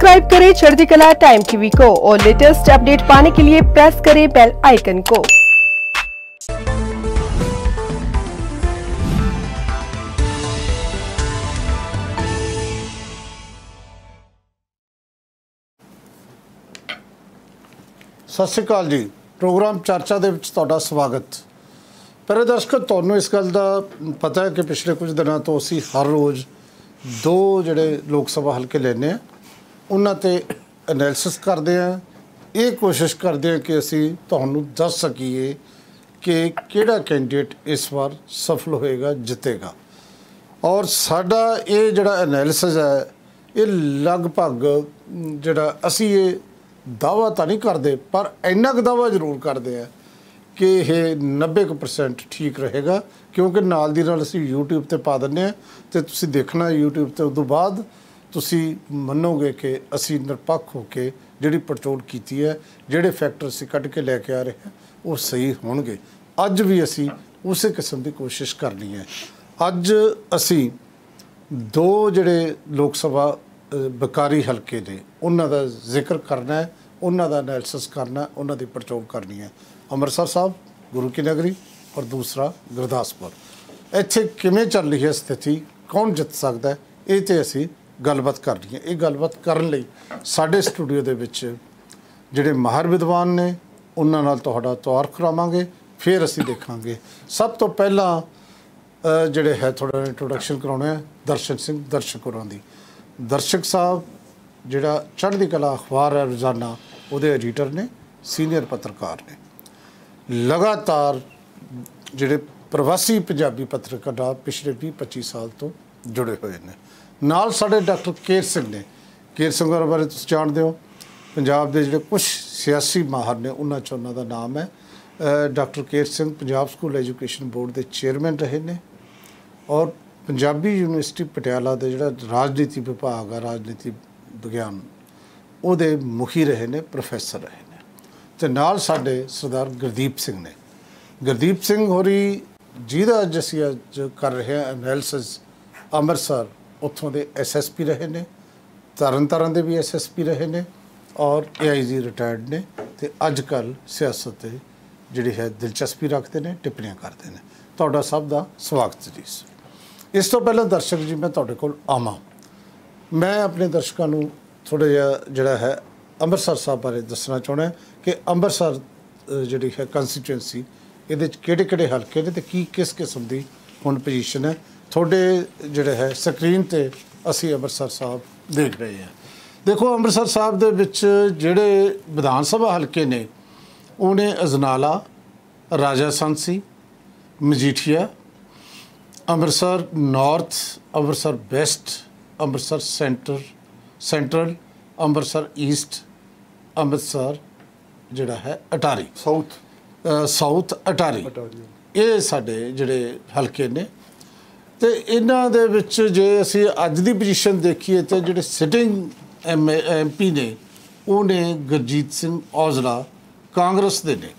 Subscribe करें चढ़ती कला टाइम टीवी को और लेटेस्ट अपडेट पाने के लिए प्रेस करें बेल आइकन को ਸਤਿ ਸ਼੍ਰੀ ਅਕਾਲ ਜੀ ਪ੍ਰੋਗਰਾਮ ਚਰਚਾ ਦੇ ਵਿੱਚ ਤੁਹਾਡਾ ਸਵਾਗਤ ਪਹਿਲੇ ਦਰਸ਼ਕੋ ਤੁਹਾਨੂੰ ਇਸ ਗੱਲ ਦਾ ਪਤਾ ਹੈ ਕਿ ਪਿਛਲੇ ਕੁਝ ਦਿਨਾਂ ਤੋਂ ਅਸੀਂ ਹਰ ਰੋਜ਼ ਦੋ ਜਿਹੜੇ ਲੋਕ ਸਭਾ ਹਲਕੇ ਲੈਨੇ ਆ ਉਹਨਾਂ ਤੇ ਐਨਾਲਿਸਿਸ ਕਰਦੇ ਆ। ਇਹ ਕੋਸ਼ਿਸ਼ ਕਰਦੇ ਆ ਕਿ ਅਸੀਂ ਤੁਹਾਨੂੰ ਦੱਸ ਸਕੀਏ ਕਿ ਕਿਹੜਾ ਕੈਂਡੀਡੇਟ ਇਸ ਵਾਰ ਸਫਲ ਹੋਏਗਾ, ਜਿੱਤੇਗਾ। ਔਰ ਸਾਡਾ ਇਹ ਜਿਹੜਾ ਐਨਾਲਿਸਿਸ ਹੈ, ਇਹ ਲਗਭਗ ਜਿਹੜਾ ਅਸੀਂ ਇਹ ਦਾਵਾ ਤਾਂ ਨਹੀਂ ਕਰਦੇ, ਪਰ ਇੰਨਾ ਕੁ ਦਾਵਾ ਜ਼ਰੂਰ ਕਰਦੇ ਆ ਕਿ ਇਹ 90% ਠੀਕ ਰਹੇਗਾ। ਕਿਉਂਕਿ ਨਾਲ ਦੀ ਨਾਲ ਅਸੀਂ YouTube ਤੇ ਪਾ ਦਿੰਦੇ ਆ ਤੇ ਤੁਸੀਂ ਦੇਖਣਾ YouTube ਤੇ ਉਸ ਤੋਂ ਬਾਅਦ ਤੁਸੀਂ ਮੰਨੋਗੇ ਕਿ ਅਸੀਂ ਨਿਰਪੱਖ ਹੋ ਕੇ ਜਿਹੜੀ ਪੜਚੋਲ ਕੀਤੀ ਹੈ, ਜਿਹੜੇ ਫੈਕਟਰ ਅਸੀਂ ਕੱਢ ਕੇ ਲੈ ਕੇ ਆ ਰਹੇ ਹਾਂ, ਉਹ ਸਹੀ ਹੋਣਗੇ। ਅੱਜ ਵੀ ਅਸੀਂ ਉਸੇ ਕਿਸਮ ਦੀ ਕੋਸ਼ਿਸ਼ ਕਰਨੀ ਹੈ। ਅੱਜ ਅਸੀਂ ਦੋ ਜਿਹੜੇ ਲੋਕ ਸਭਾ ਬਕਾਰੀ ਹਲਕੇ ਨੇ, ਉਹਨਾਂ ਦਾ ਜ਼ਿਕਰ ਕਰਨਾ ਹੈ, ਉਹਨਾਂ ਦਾ ਐਨਾਲਿਸਿਸ ਕਰਨਾ, ਉਹਨਾਂ ਦੀ ਪੜਚੋਲ ਕਰਨੀ ਹੈ। ਅੰਮ੍ਰਿਤਸਰ ਸਾਹਿਬ, ਗੁਰੂ ਕੀ ਨਗਰੀ ਔਰ ਦੂਸਰਾ ਗੁਰਦਾਸਪੁਰ। ਇੱਥੇ ਕਿਵੇਂ ਚੱਲ ਰਹੀ ਹੈ ਸਥਿਤੀ, ਕੌਣ ਜਿੱਤ ਸਕਦਾ ਇਹ ਤੇ ਅਸੀਂ ਗੱਲਬਾਤ ਕਰਨੀ ਹੈ। ਇਹ ਗੱਲਬਾਤ ਕਰਨ ਲਈ ਸਾਡੇ ਸਟੂਡੀਓ ਦੇ ਵਿੱਚ ਜਿਹੜੇ ਮਾਹਰ ਵਿਦਵਾਨ ਨੇ, ਉਹਨਾਂ ਨਾਲ ਤੁਹਾਡਾ ਤੌਰ ਕਰਾਵਾਂਗੇ ਫਿਰ ਅਸੀਂ ਦੇਖਾਂਗੇ। ਸਭ ਤੋਂ ਪਹਿਲਾਂ ਜਿਹੜੇ ਹੈ ਤੁਹਾਡਾ ਇੰਟਰੋਡਕਸ਼ਨ ਕਰਾਉਣਾ ਹੈ ਦਰਸ਼ਨ ਸਿੰਘ ਦਰਸ਼ਕ ਹੋਰਾਂ ਦੀ। ਦਰਸ਼ਕ ਸਾਹਿਬ, ਜਿਹੜਾ ਚੜ੍ਹਦੀ ਕਲਾ ਅਖਬਾਰ ਹੈ ਰੋਜ਼ਾਨਾ, ਉਹਦੇ ਐਡੀਟਰ ਨੇ ਸੀਨੀਅਰ ਪੱਤਰਕਾਰ ਨੇ। ਲਗਾਤਾਰ ਜਿਹੜੇ ਪ੍ਰਵਾਸੀ ਪੰਜਾਬੀ ਪੱਤਰਕਾਰ ਪਿਛਲੇ 20 25 ਸਾਲ ਤੋਂ ਜੁੜੇ ਹੋਏ ਨੇ। ਨਾਲ ਸਾਡੇ ਡਾਕਟਰ ਕੇਰ ਸਿੰਘ ਨੇ, ਕੇਰ ਸਿੰਘ ਹੋਰਾਂ ਬਾਰੇ ਤੁਸੀਂ ਜਾਣਦੇ ਹੋ। ਪੰਜਾਬ ਦੇ ਜਿਹੜੇ ਕੁਝ ਸਿਆਸੀ ਮਾਹਰ ਨੇ, ਉਹਨਾਂ ਚ ਉਹਨਾਂ ਦਾ ਨਾਮ ਹੈ। Doctor Ker Singh Punjab school education board ਦੇ ਚੇਅਰਮੈਨ ਰਹੇ ਨੇ ਔਰ ਪੰਜਾਬੀ ਯੂਨੀਵਰਸਿਟੀ ਪਟਿਆਲਾ ਦੇ ਜਿਹੜਾ ਰਾਜਨੀਤੀ ਵਿਭਾਗ ਆ, ਰਾਜਨੀਤੀ ਵਿਗਿਆਨ, ਉਹਦੇ ਮੁਖੀ ਰਹੇ ਨੇ, ਪ੍ਰੋਫੈਸਰ ਰਹੇ ਨੇ। ਤੇ ਨਾਲ ਸਾਡੇ ਸਰਦਾਰ ਗੁਰਦੀਪ ਸਿੰਘ ਨੇ। ਗੁਰਦੀਪ ਸਿੰਘ ਹੋਰੀ ਜਿਹਦਾ ਅੱਜ ਅਸੀਂ ਅੱਜ ਕਰ ਰਹੇ ਹਾਂ ਐਨਾਲਿਸਿਸ ਅੰਮ੍ਰਿਤਸਰ ਉੱਥੋਂ ਦੇ ਐਸਐਸਪੀ ਰਹੇ ਨੇ, ਤਰਨ ਤਾਰਨ ਦੇ ਵੀ ਐਸਐਸਪੀ ਰਹੇ ਨੇ ਔਰ ਏਆਈਜੀ ਰਿਟਾਇਰਡ ਨੇ ਤੇ ਅੱਜ ਕੱਲ ਸਿਆਸਤ ਤੇ ਜਿਹੜੀ ਹੈ ਦਿਲਚਸਪੀ ਰੱਖਦੇ ਨੇ, ਟਿੱਪਣੀਆਂ ਕਰਦੇ ਨੇ। ਤੁਹਾਡਾ ਸਭ ਦਾ ਸਵਾਗਤ ਜੀ। ਇਸ ਤੋਂ ਪਹਿਲਾਂ ਦਰਸ਼ਕ ਜੀ, ਮੈਂ ਤੁਹਾਡੇ ਕੋਲ ਆਵਾਂ। ਮੈਂ ਆਪਣੇ ਦਰਸ਼ਕਾਂ ਨੂੰ ਥੋੜਾ ਜਿਹਾ ਜਿਹੜਾ ਹੈ ਅੰਮ੍ਰਿਤਸਰ ਸਾਹਿਬ ਬਾਰੇ ਦੱਸਣਾ ਚਾਹੁੰਦਾ ਕਿ ਅੰਮ੍ਰਿਤਸਰ ਜਿਹੜੀ ਹੈ ਕੰਸਟੀਚੁਐਂਸੀ ਇਹਦੇ ਚ ਕਿਹੜੇ ਕਿਹੜੇ ਹਲਕੇ ਨੇ ਤੇ ਕੀ ਕਿਸ ਕਿਸਮ ਦੀ ਹੁਣ ਪੋਜੀਸ਼ਨ ਹੈ ਤੁਹਾਡੇ ਜਿਹੜੇ ਹੈ ਸਕਰੀਨ ਤੇ ਅਸੀਂ ਅੰਮ੍ਰਿਤਸਰ ਸਾਹਿਬ ਦੇਖ ਰਹੇ ਹਾਂ। ਦੇਖੋ ਅੰਮ੍ਰਿਤਸਰ ਸਾਹਿਬ ਦੇ ਵਿੱਚ ਜਿਹੜੇ ਵਿਧਾਨ ਸਭਾ ਹਲਕੇ ਨੇ ਉਹਨੇ Ajnala Raja Sansi Majithia Amritsar north Amritsar west Amritsar centre central Amritsar east Amritsar ਜਿਹੜਾ ਹੈ ਅਟਾਰੀ। South south Attari. ਇਹ ਸਾਡੇ ਜਿਹੜੇ ਹਲਕੇ ਨੇ ਤੇ ਇਹਨਾਂ ਦੇ ਵਿੱਚ ਜੇ ਅਸੀਂ ਅੱਜ ਦੀ ਪੋਜੀਸ਼ਨ ਦੇਖੀਏ ਤੇ ਜਿਹੜੇ ਸਿਟਿੰਗ ਐਮਪੀ ਨੇ, ਉਹ ਨੇ ਗੁਰਜੀਤ ਸਿੰਘ ਔਜਲਾ ਕਾਂਗਰਸ ਦੇ ਨੇ।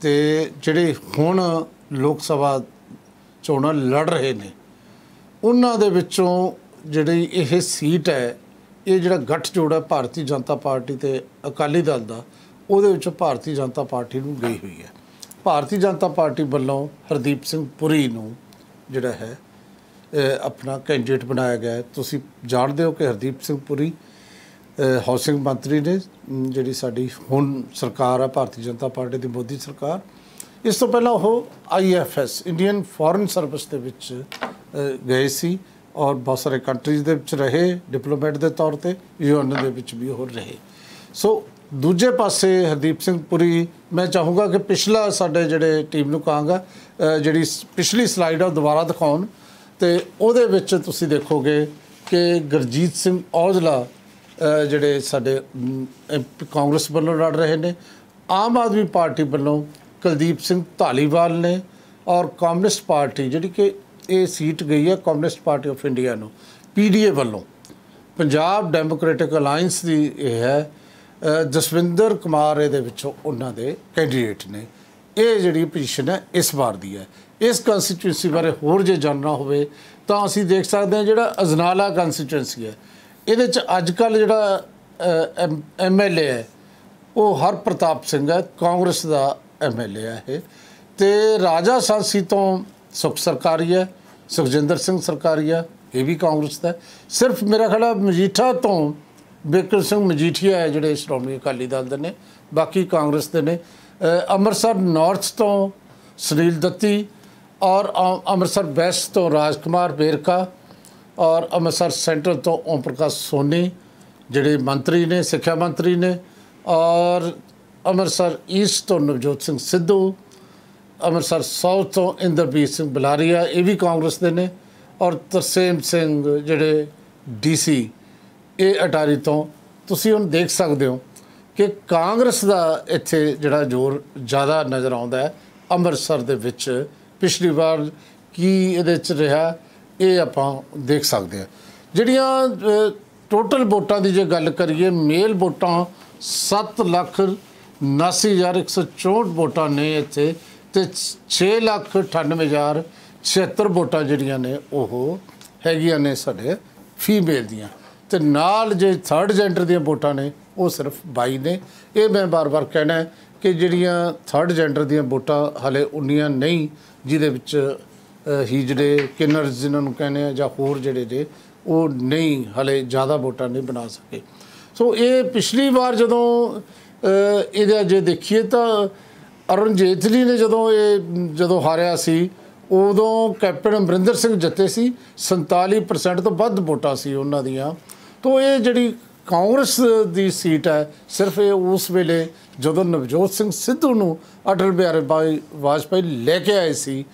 ਤੇ ਜਿਹੜੇ ਹੁਣ ਲੋਕ ਸਭਾ ਚੋਣਾਂ ਲੜ ਰਹੇ ਨੇ, ਉਹਨਾਂ ਦੇ ਵਿੱਚੋਂ ਜਿਹੜੀ ਇਹ ਸੀਟ ਹੈ, ਇਹ ਜਿਹੜਾ ਗੱਠਜੋੜ ਹੈ ਭਾਰਤੀ ਜਨਤਾ ਪਾਰਟੀ ਤੇ ਅਕਾਲੀ ਦਲ ਦਾ, ਉਹਦੇ ਵਿੱਚ ਭਾਰਤੀ ਜਨਤਾ ਪਾਰਟੀ ਨੂੰ ਗਈ ਹੋਈ ਹੈ। ਭਾਰਤੀ ਜਨਤਾ ਪਾਰਟੀ ਵੱਲੋਂ ਹਰਦੀਪ ਸਿੰਘ ਪੁਰੀ ਨੂੰ ਜਿਹੜਾ ਹੈ ਆਪਣਾ ਕੈਂਡੀਡੇਟ ਬਣਾਇਆ ਗਿਆ ਹੈ। ਤੁਸੀਂ ਜਾਣਦੇ ਹੋ ਕਿ ਹਰਦੀਪ ਸਿੰਘ ਪੁਰੀ ਹਾਊਸਿੰਗ ਮੰਤਰੀ ਨੇ ਜਿਹੜੀ ਸਾਡੀ ਹੁਣ ਸਰਕਾਰ ਆ, ਭਾਰਤੀ ਜਨਤਾ ਪਾਰਟੀ ਦੀ ਮੋਦੀ ਸਰਕਾਰ, ਇਸ ਤੋਂ ਪਹਿਲਾਂ ਉਹ ਆਈਐਫਐਸ ਇੰਡੀਅਨ ਫੋਰਨ ਸਰਵਿਸ ਦੇ ਵਿੱਚ ਗਏ ਸੀ ਔਰ ਬਹੁਤ ਸਾਰੇ ਕੰਟਰੀਜ਼ ਦੇ ਵਿੱਚ ਰਹੇ ਡਿਪਲੋਮੈਟ ਦੇ ਤੌਰ ਤੇ ਯੂਐਨ ਦੇ ਵਿੱਚ ਵੀ ਉਹ ਰਹੇ। ਸੋ ਦੂਜੇ ਪਾਸੇ ਹਰਦੀਪ ਸਿੰਘ ਪੁਰੀ ਮੈਂ ਚਾਹੂੰਗਾ ਕਿ ਪਿਛਲਾ ਸਾਡੇ ਜਿਹੜੇ ਟੀਮ ਨੂੰ ਕਹਾਂਗਾ ਜਿਹੜੀ ਸ- ਪਿਛਲੀ ਸਲਾਈਡ ਆ ਉਹ ਦੁਬਾਰਾ ਦਿਖਾਉਣ ਤੇ ਉਹਦੇ ਵਿੱਚ ਤੁਸੀਂ ਦੇਖੋਗੇ ਕਿ ਗੁਰਜੀਤ ਸਿੰਘ ਔਜਲਾ ਜਿਹੜੇ ਸਾਡੇ ਅਮ, ਕਾਂਗਰਸ ਵੱਲੋਂ ਲੜ ਰਹੇ ਨੇ ਆਮ ਆਦਮੀ ਪਾਰਟੀ ਵੱਲੋਂ ਕੁਲਦੀਪ ਸਿੰਘ ਧਾਲੀਵਾਲ ਨੇ ਔਰ ਕਮਿਊਨਿਸਟ ਪਾਰਟੀ ਜਿਹੜੀ ਕਿ ਇਹ ਸੀਟ ਗਈ ਹੈ ਕਮਿਊਨਿਸਟ ਪਾਰਟੀ ਆਫ ਇੰਡੀਆ ਨੂੰ ਪੀਡੀਏ ਵੱਲੋਂ। ਪੰਜਾਬ ਡੈਮੋਕ੍ਰੈਟਿਕ ਅਲਾਈਅੰਸ ਦੀ ਇਹ ਹੈ ਜਸਵਿੰਦਰ ਕੁਮਾਰ ਇਹਦੇ ਵਿੱਚੋਂ ਉਹਨਾਂ ਦੇ ਕੈਂਡੀਡੇਟ ਨੇ। ਇਹ ਜਿਹੜੀ ਪੋਜੀਸ਼ਨ ਹੈ, ਇਸ ਵਾਰ ਦੀ ਹੈ। ਇਸ ਕੰਸਟੀਟਿਊਂਸੀ ਬਾਰੇ ਹੋਰ ਜੇ ਜਾਣਨਾ ਹੋਵੇ, ਤਾਂ ਅਸੀਂ ਦੇਖ ਸਕਦੇ ਹਾਂ ਜਿਹੜਾ ਅਜਨਾਲਾ ਕੰਸਟੀਟਿਊਂਸੀ ਹੈ। ਇਹਦੇ ਚ ਅੱਜ ਕੱਲ ਜਿਹੜਾ ਐਮਐਲਏ ਹੈ, ਉਹ ਹਰ ਪ੍ਰਤਾਪ ਸਿੰਘ ਹੈ, ਕਾਂਗਰਸ ਦਾ ਐਮਐਲਏ ਹੈ ਇਹ। ਤੇ ਰਾਜਾ ਸਾਂਸੀ ਤੋਂ ਸੁਖ ਸਰਕਾਰੀ ਹੈ, ਸੁਖਜਿੰਦਰ ਸਿੰਘ ਸਰਕਾਰੀ ਹੈ, ਇਹ ਵੀ ਕਾਂਗਰਸ ਦਾ ਸਿਰਫ ਮੇਰਾ ਖਿਆਲ ਹੈ, ਮਜੀਠਾ ਤੋਂ ਬਿਕਰ ਸਿੰਘ ਮਜੀਠੀਆ ਹੈ ਜਿਹੜੇ ਸ਼੍ਰੋਮਣੀ ਅਕਾਲੀ ਦਲ ਦੇ ਨੇ, ਬਾਕੀ ਕਾਂਗਰਸ ਦੇ ਨੇ। ਅੰਮ੍ਰਿਤਸਰ ਨਾਰਥ ਤੋਂ ਸੁਨੀਲ ਦੱਤੀ ਔਰ ਅੰਮ੍ਰਿਤਸਰ ਵੈਸਟ ਤੋਂ ਰਾਜਕੁਮਾਰ ਬੇਰਕਾ ਔਰ ਅੰਮ੍ਰਿਤਸਰ ਸੈਂਟਰ ਤੋਂ ਓਮ ਪ੍ਰਕਾਸ਼ ਸੋਨੀ, ਜਿਹੜੇ ਮੰਤਰੀ ਨੇ, ਸਿੱਖਿਆ ਮੰਤਰੀ ਨੇ ਔਰ ਅੰਮ੍ਰਿਤਸਰ ਈਸਟ ਤੋਂ ਨਵਜੋਤ ਸਿੰਘ ਸਿੱਧੂ, ਅੰਮ੍ਰਿਤਸਰ ਸਾਊਥ ਤੋਂ ਇੰਦਰਬੀਰ ਸਿੰਘ ਬੁਲਾਰੀਆ, ਇਹ ਵੀ ਕਾਂਗਰਸ ਦੇ ਨੇ ਔਰ ਤਰਸੇਮ ਸਿੰਘ ਜਿਹੜੇ ਡੀਸੀ ਇਹ ਅਟਾਰੀ ਤੋਂ ਤੁਸੀਂ ਹੁਣ ਦੇਖ ਸਕਦੇ ਹੋ ਕਿ ਕਾਂਗਰਸ ਦਾ ਇੱਥੇ ਜਿਹੜਾ ਜ਼ੋਰ ਜ਼ਿਆਦਾ ਨਜ਼ਰ ਆਉਂਦਾ ਹੈ, ਅੰਮ੍ਰਿਤਸਰ ਦੇ ਵਿੱਚ ਪਿਛਲੀ ਵਾਰ ਕੀ ਇਹਦੇ ਚ ਰਿਹਾ, ਇਹ ਆਪਾਂ ਦੇਖ ਸਕਦੇ ਹਾਂ। ਜਿਹੜੀਆਂ ਟੋਟਲ ਵੋਟਾਂ ਦੀ ਜੇ ਗੱਲ ਕਰੀਏ, ਮੇਲ ਵੋਟਾਂ 7 ਲੱਖ 79164 ਵੋਟਾਂ ਨੇ ਇੱਥੇ ਤੇ 6 ਲੱਖ 98 76 ਵੋਟਾਂ ਜਿਹੜੀਆਂ ਨੇ ਉਹ ਹੈਗੀਆਂ ਨੇ ਸਾਡੇ ਫੀਮੇਲ ਦੀਆਂ। ਤੇ ਨਾਲ ਜੇ ਥਰਡ ਜੈਂਡਰ ਦੀਆਂ ਵੋਟਾਂ ਨੇ ਉਹ ਸਿਰਫ 22 ਨੇ। ਇਹ ਮੈਂ ਬਾਰ-ਬਾਰ ਕਹਿਣਾ ਕਿ ਜਿਹੜੀਆਂ ਥਰਡ ਜੈਂਡਰ ਦੀਆਂ ਵੋਟਾਂ ਹਲੇ ਉਨੀਆਂ ਨਹੀਂ ਜਿਹਦੇ ਵਿੱਚ ਹੀ ਜਿਹੜੇ ਕਿਨਰਸ ਜਿਨ੍ਹਾਂ ਨੂੰ ਕਹਿੰਦੇ ਆ ਜਾਂ ਹੋਰ ਜਿਹੜੇ ਨੇ ਉਹ ਨਹੀਂ ਹਲੇ ਜ਼ਿਆਦਾ ਵੋਟਾਂ ਨਹੀਂ ਬਣਾ ਸਕੇ। ਸੋ ਇਹ ਪਿਛਲੀ ਵਾਰ ਜਦੋਂ ਅ, ਇਹਦਾ ਜੇ ਦੇਖੀਏ ਤਾਂ ਅਰੁਣ ਜੇਤਲੀ ਨੇ ਜਦੋਂ ਇਹ ਜਦੋਂ ਹਾਰਿਆ ਸੀ ਉਦੋਂ ਕੈਪਟਨ ਅਮਰਿੰਦਰ ਸਿੰਘ ਜਿੱਤੇ ਸੀ 47% ਤੋਂ ਵੱਧ ਵੋਟਾਂ ਸੀ ਉਹਨਾਂ ਦੀਆਂ। ਤੋਂ ਇਹ ਜਿਹੜੀ ਕਾਂਗਰਸ ਦੀ ਸੀਟ ਹੈ, ਸਿਰਫ ਇਹ ਉਸ ਵੇਲੇ ਜਦੋਂ ਨਵਜੋਤ ਸਿੰਘ ਸਿੱਧੂ ਨੂੰ ਅਟਲ ਬਿਹਾਰੀ ਭਾਈ ਵਾਜਪਾਈ ਲੈ ਕੇ ਆਏ ਸੀ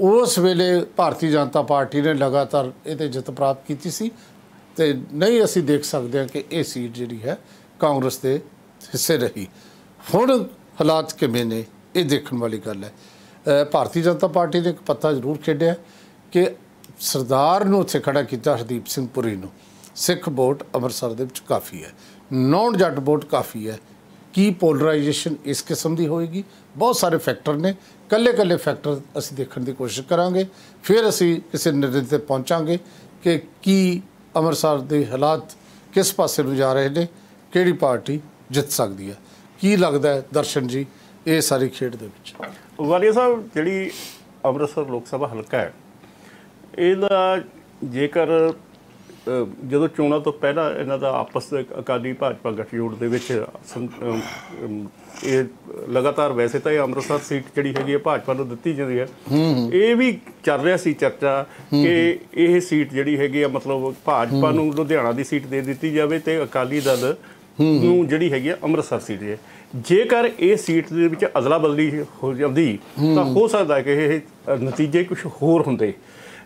ਉਸ ਵੇਲੇ ਭਾਰਤੀ ਜਨਤਾ ਪਾਰਟੀ ਨੇ ਲਗਾਤਾਰ ਇਹਤੇ ਜਿੱਤ ਪ੍ਰਾਪਤ ਕੀਤੀ ਸੀ ਤੇ ਨਹੀਂ ਅਸੀਂ ਦੇਖ ਸਕਦੇ ਹਾਂ ਕਿ ਇਹ ਸੀਟ ਜਿਹੜੀ ਹੈ ਕਾਂਗਰਸ ਦੇ ਹਿੱਸੇ ਰਹੀ। ਹੁਣ ਹਾਲਾਤ ਕਿਵੇਂ ਨੇ, ਇਹ ਦੇਖਣ ਵਾਲੀ ਗੱਲ ਹੈ। ਭਾਰਤੀ ਜਨਤਾ ਪਾਰਟੀ ਨੇ ਇੱਕ ਪੱਤਾ ਜ਼ਰੂਰ ਖੇਡਿਆ ਕਿ ਸਰਦਾਰ ਨੂੰ ਉੱਥੇ ਖੜਾ ਕੀਤਾ ਹਰਦੀਪ ਸਿੰਘ ਪੁਰੀ ਨੂੰ। ਸਿੱਖ ਵੋਟ ਅੰਮ੍ਰਿਤਸਰ ਦੇ ਵਿੱਚ ਕਾਫੀ ਹੈ। ਨੌਨ ਜੱਟ ਵੋਟ ਕਾਫੀ ਹੈ। ਕੀ ਪੋਲਰਾਈਜੇਸ਼ਨ ਇਸ ਕਿਸਮ ਦੀ ਹੋਏਗੀ? ਬਹੁਤ ਸਾਰੇ ਫੈਕਟਰ ਨੇ। ਕੱਲੇ ਕੱਲੇ ਫੈਕਟਰ ਅਸੀਂ ਦੇਖਣ ਦੀ ਕੋਸ਼ਿਸ਼ ਕਰਾਂਗੇ। ਫਿਰ ਅਸੀਂ ਕਿਸੇ ਨਿਰਣੇ ਤੇ ਪਹੁੰਚਾਂਗੇ ਕਿ ਕੀ ਅੰਮ੍ਰਿਤਸਰ ਦੇ ਹਾਲਾਤ ਕਿਸ ਪਾਸੇ ਨੂੰ ਜਾ ਰਹੇ ਨੇ, ਕਿਹੜੀ ਪਾਰਟੀ ਜਿੱਤ ਸਕਦੀ ਹੈ। ਕੀ ਲੱਗਦਾ ਹੈ ਦਰਸ਼ਨ ਜੀ, ਇਹ ਸਾਰੀ ਖੇਡ ਦੇ ਵਿੱਚ? ਵਾਲੀਆ ਸਾਹਿਬ, ਜਿਹੜੀ ਅੰਮ੍ਰਿਤਸਰ ਲੋਕ ਸਭਾ ਹਲਕਾ ਹੈ, ਇਹਦਾ ਜੇਕਰ ਜਦੋਂ ਚੋਣਾਂ ਤੋਂ ਪਹਿਲਾਂ ਇਹਨਾਂ ਦਾ ਆਪਸ ਅਕਾਲੀ ਭਾਜਪਾ ਗੱਠਜੋੜ ਦੇ ਵਿੱਚ ਇਹ ਲਗਾਤਾਰ ਵੈਸੇ ਤਾਂ ਇਹ ਅੰਮ੍ਰਿਤਸਰ ਸੀਟ ਜਿਹੜੀ ਹੈਗੀ ਹੈ ਭਾਜਪਾ ਨੂੰ ਦਿੱਤੀ ਜਾਂਦੀ ਹੈ। ਇਹ ਵੀ ਚੱਲ ਰਿਹਾ ਸੀ ਚਰਚਾ ਕਿ ਇਹ ਸੀਟ ਜਿਹੜੀ ਹੈਗੀ ਆ ਮਤਲਬ ਭਾਜਪਾ ਨੂੰ ਲੁਧਿਆਣਾ ਦੀ ਸੀਟ ਦੇ ਦਿੱਤੀ ਜਾਵੇ ਤੇ ਅਕਾਲੀ ਦਲ ਨੂੰ ਜਿਹੜੀ ਹੈਗੀ ਆ ਅੰਮ੍ਰਿਤਸਰ ਸੀਟ ਹੈ ਜੇਕਰ ਇਹ ਸੀਟ ਦੇ ਵਿੱਚ ਅਦਲਾ ਬਦਲੀ ਹੋ ਜਾਂਦੀ ਤਾਂ ਹੋ। ਸਕਦਾ ਕਿ ਇਹ ਨਤੀਜੇ ਕੁਝ ਹੋਰ ਹੁੰਦੇ।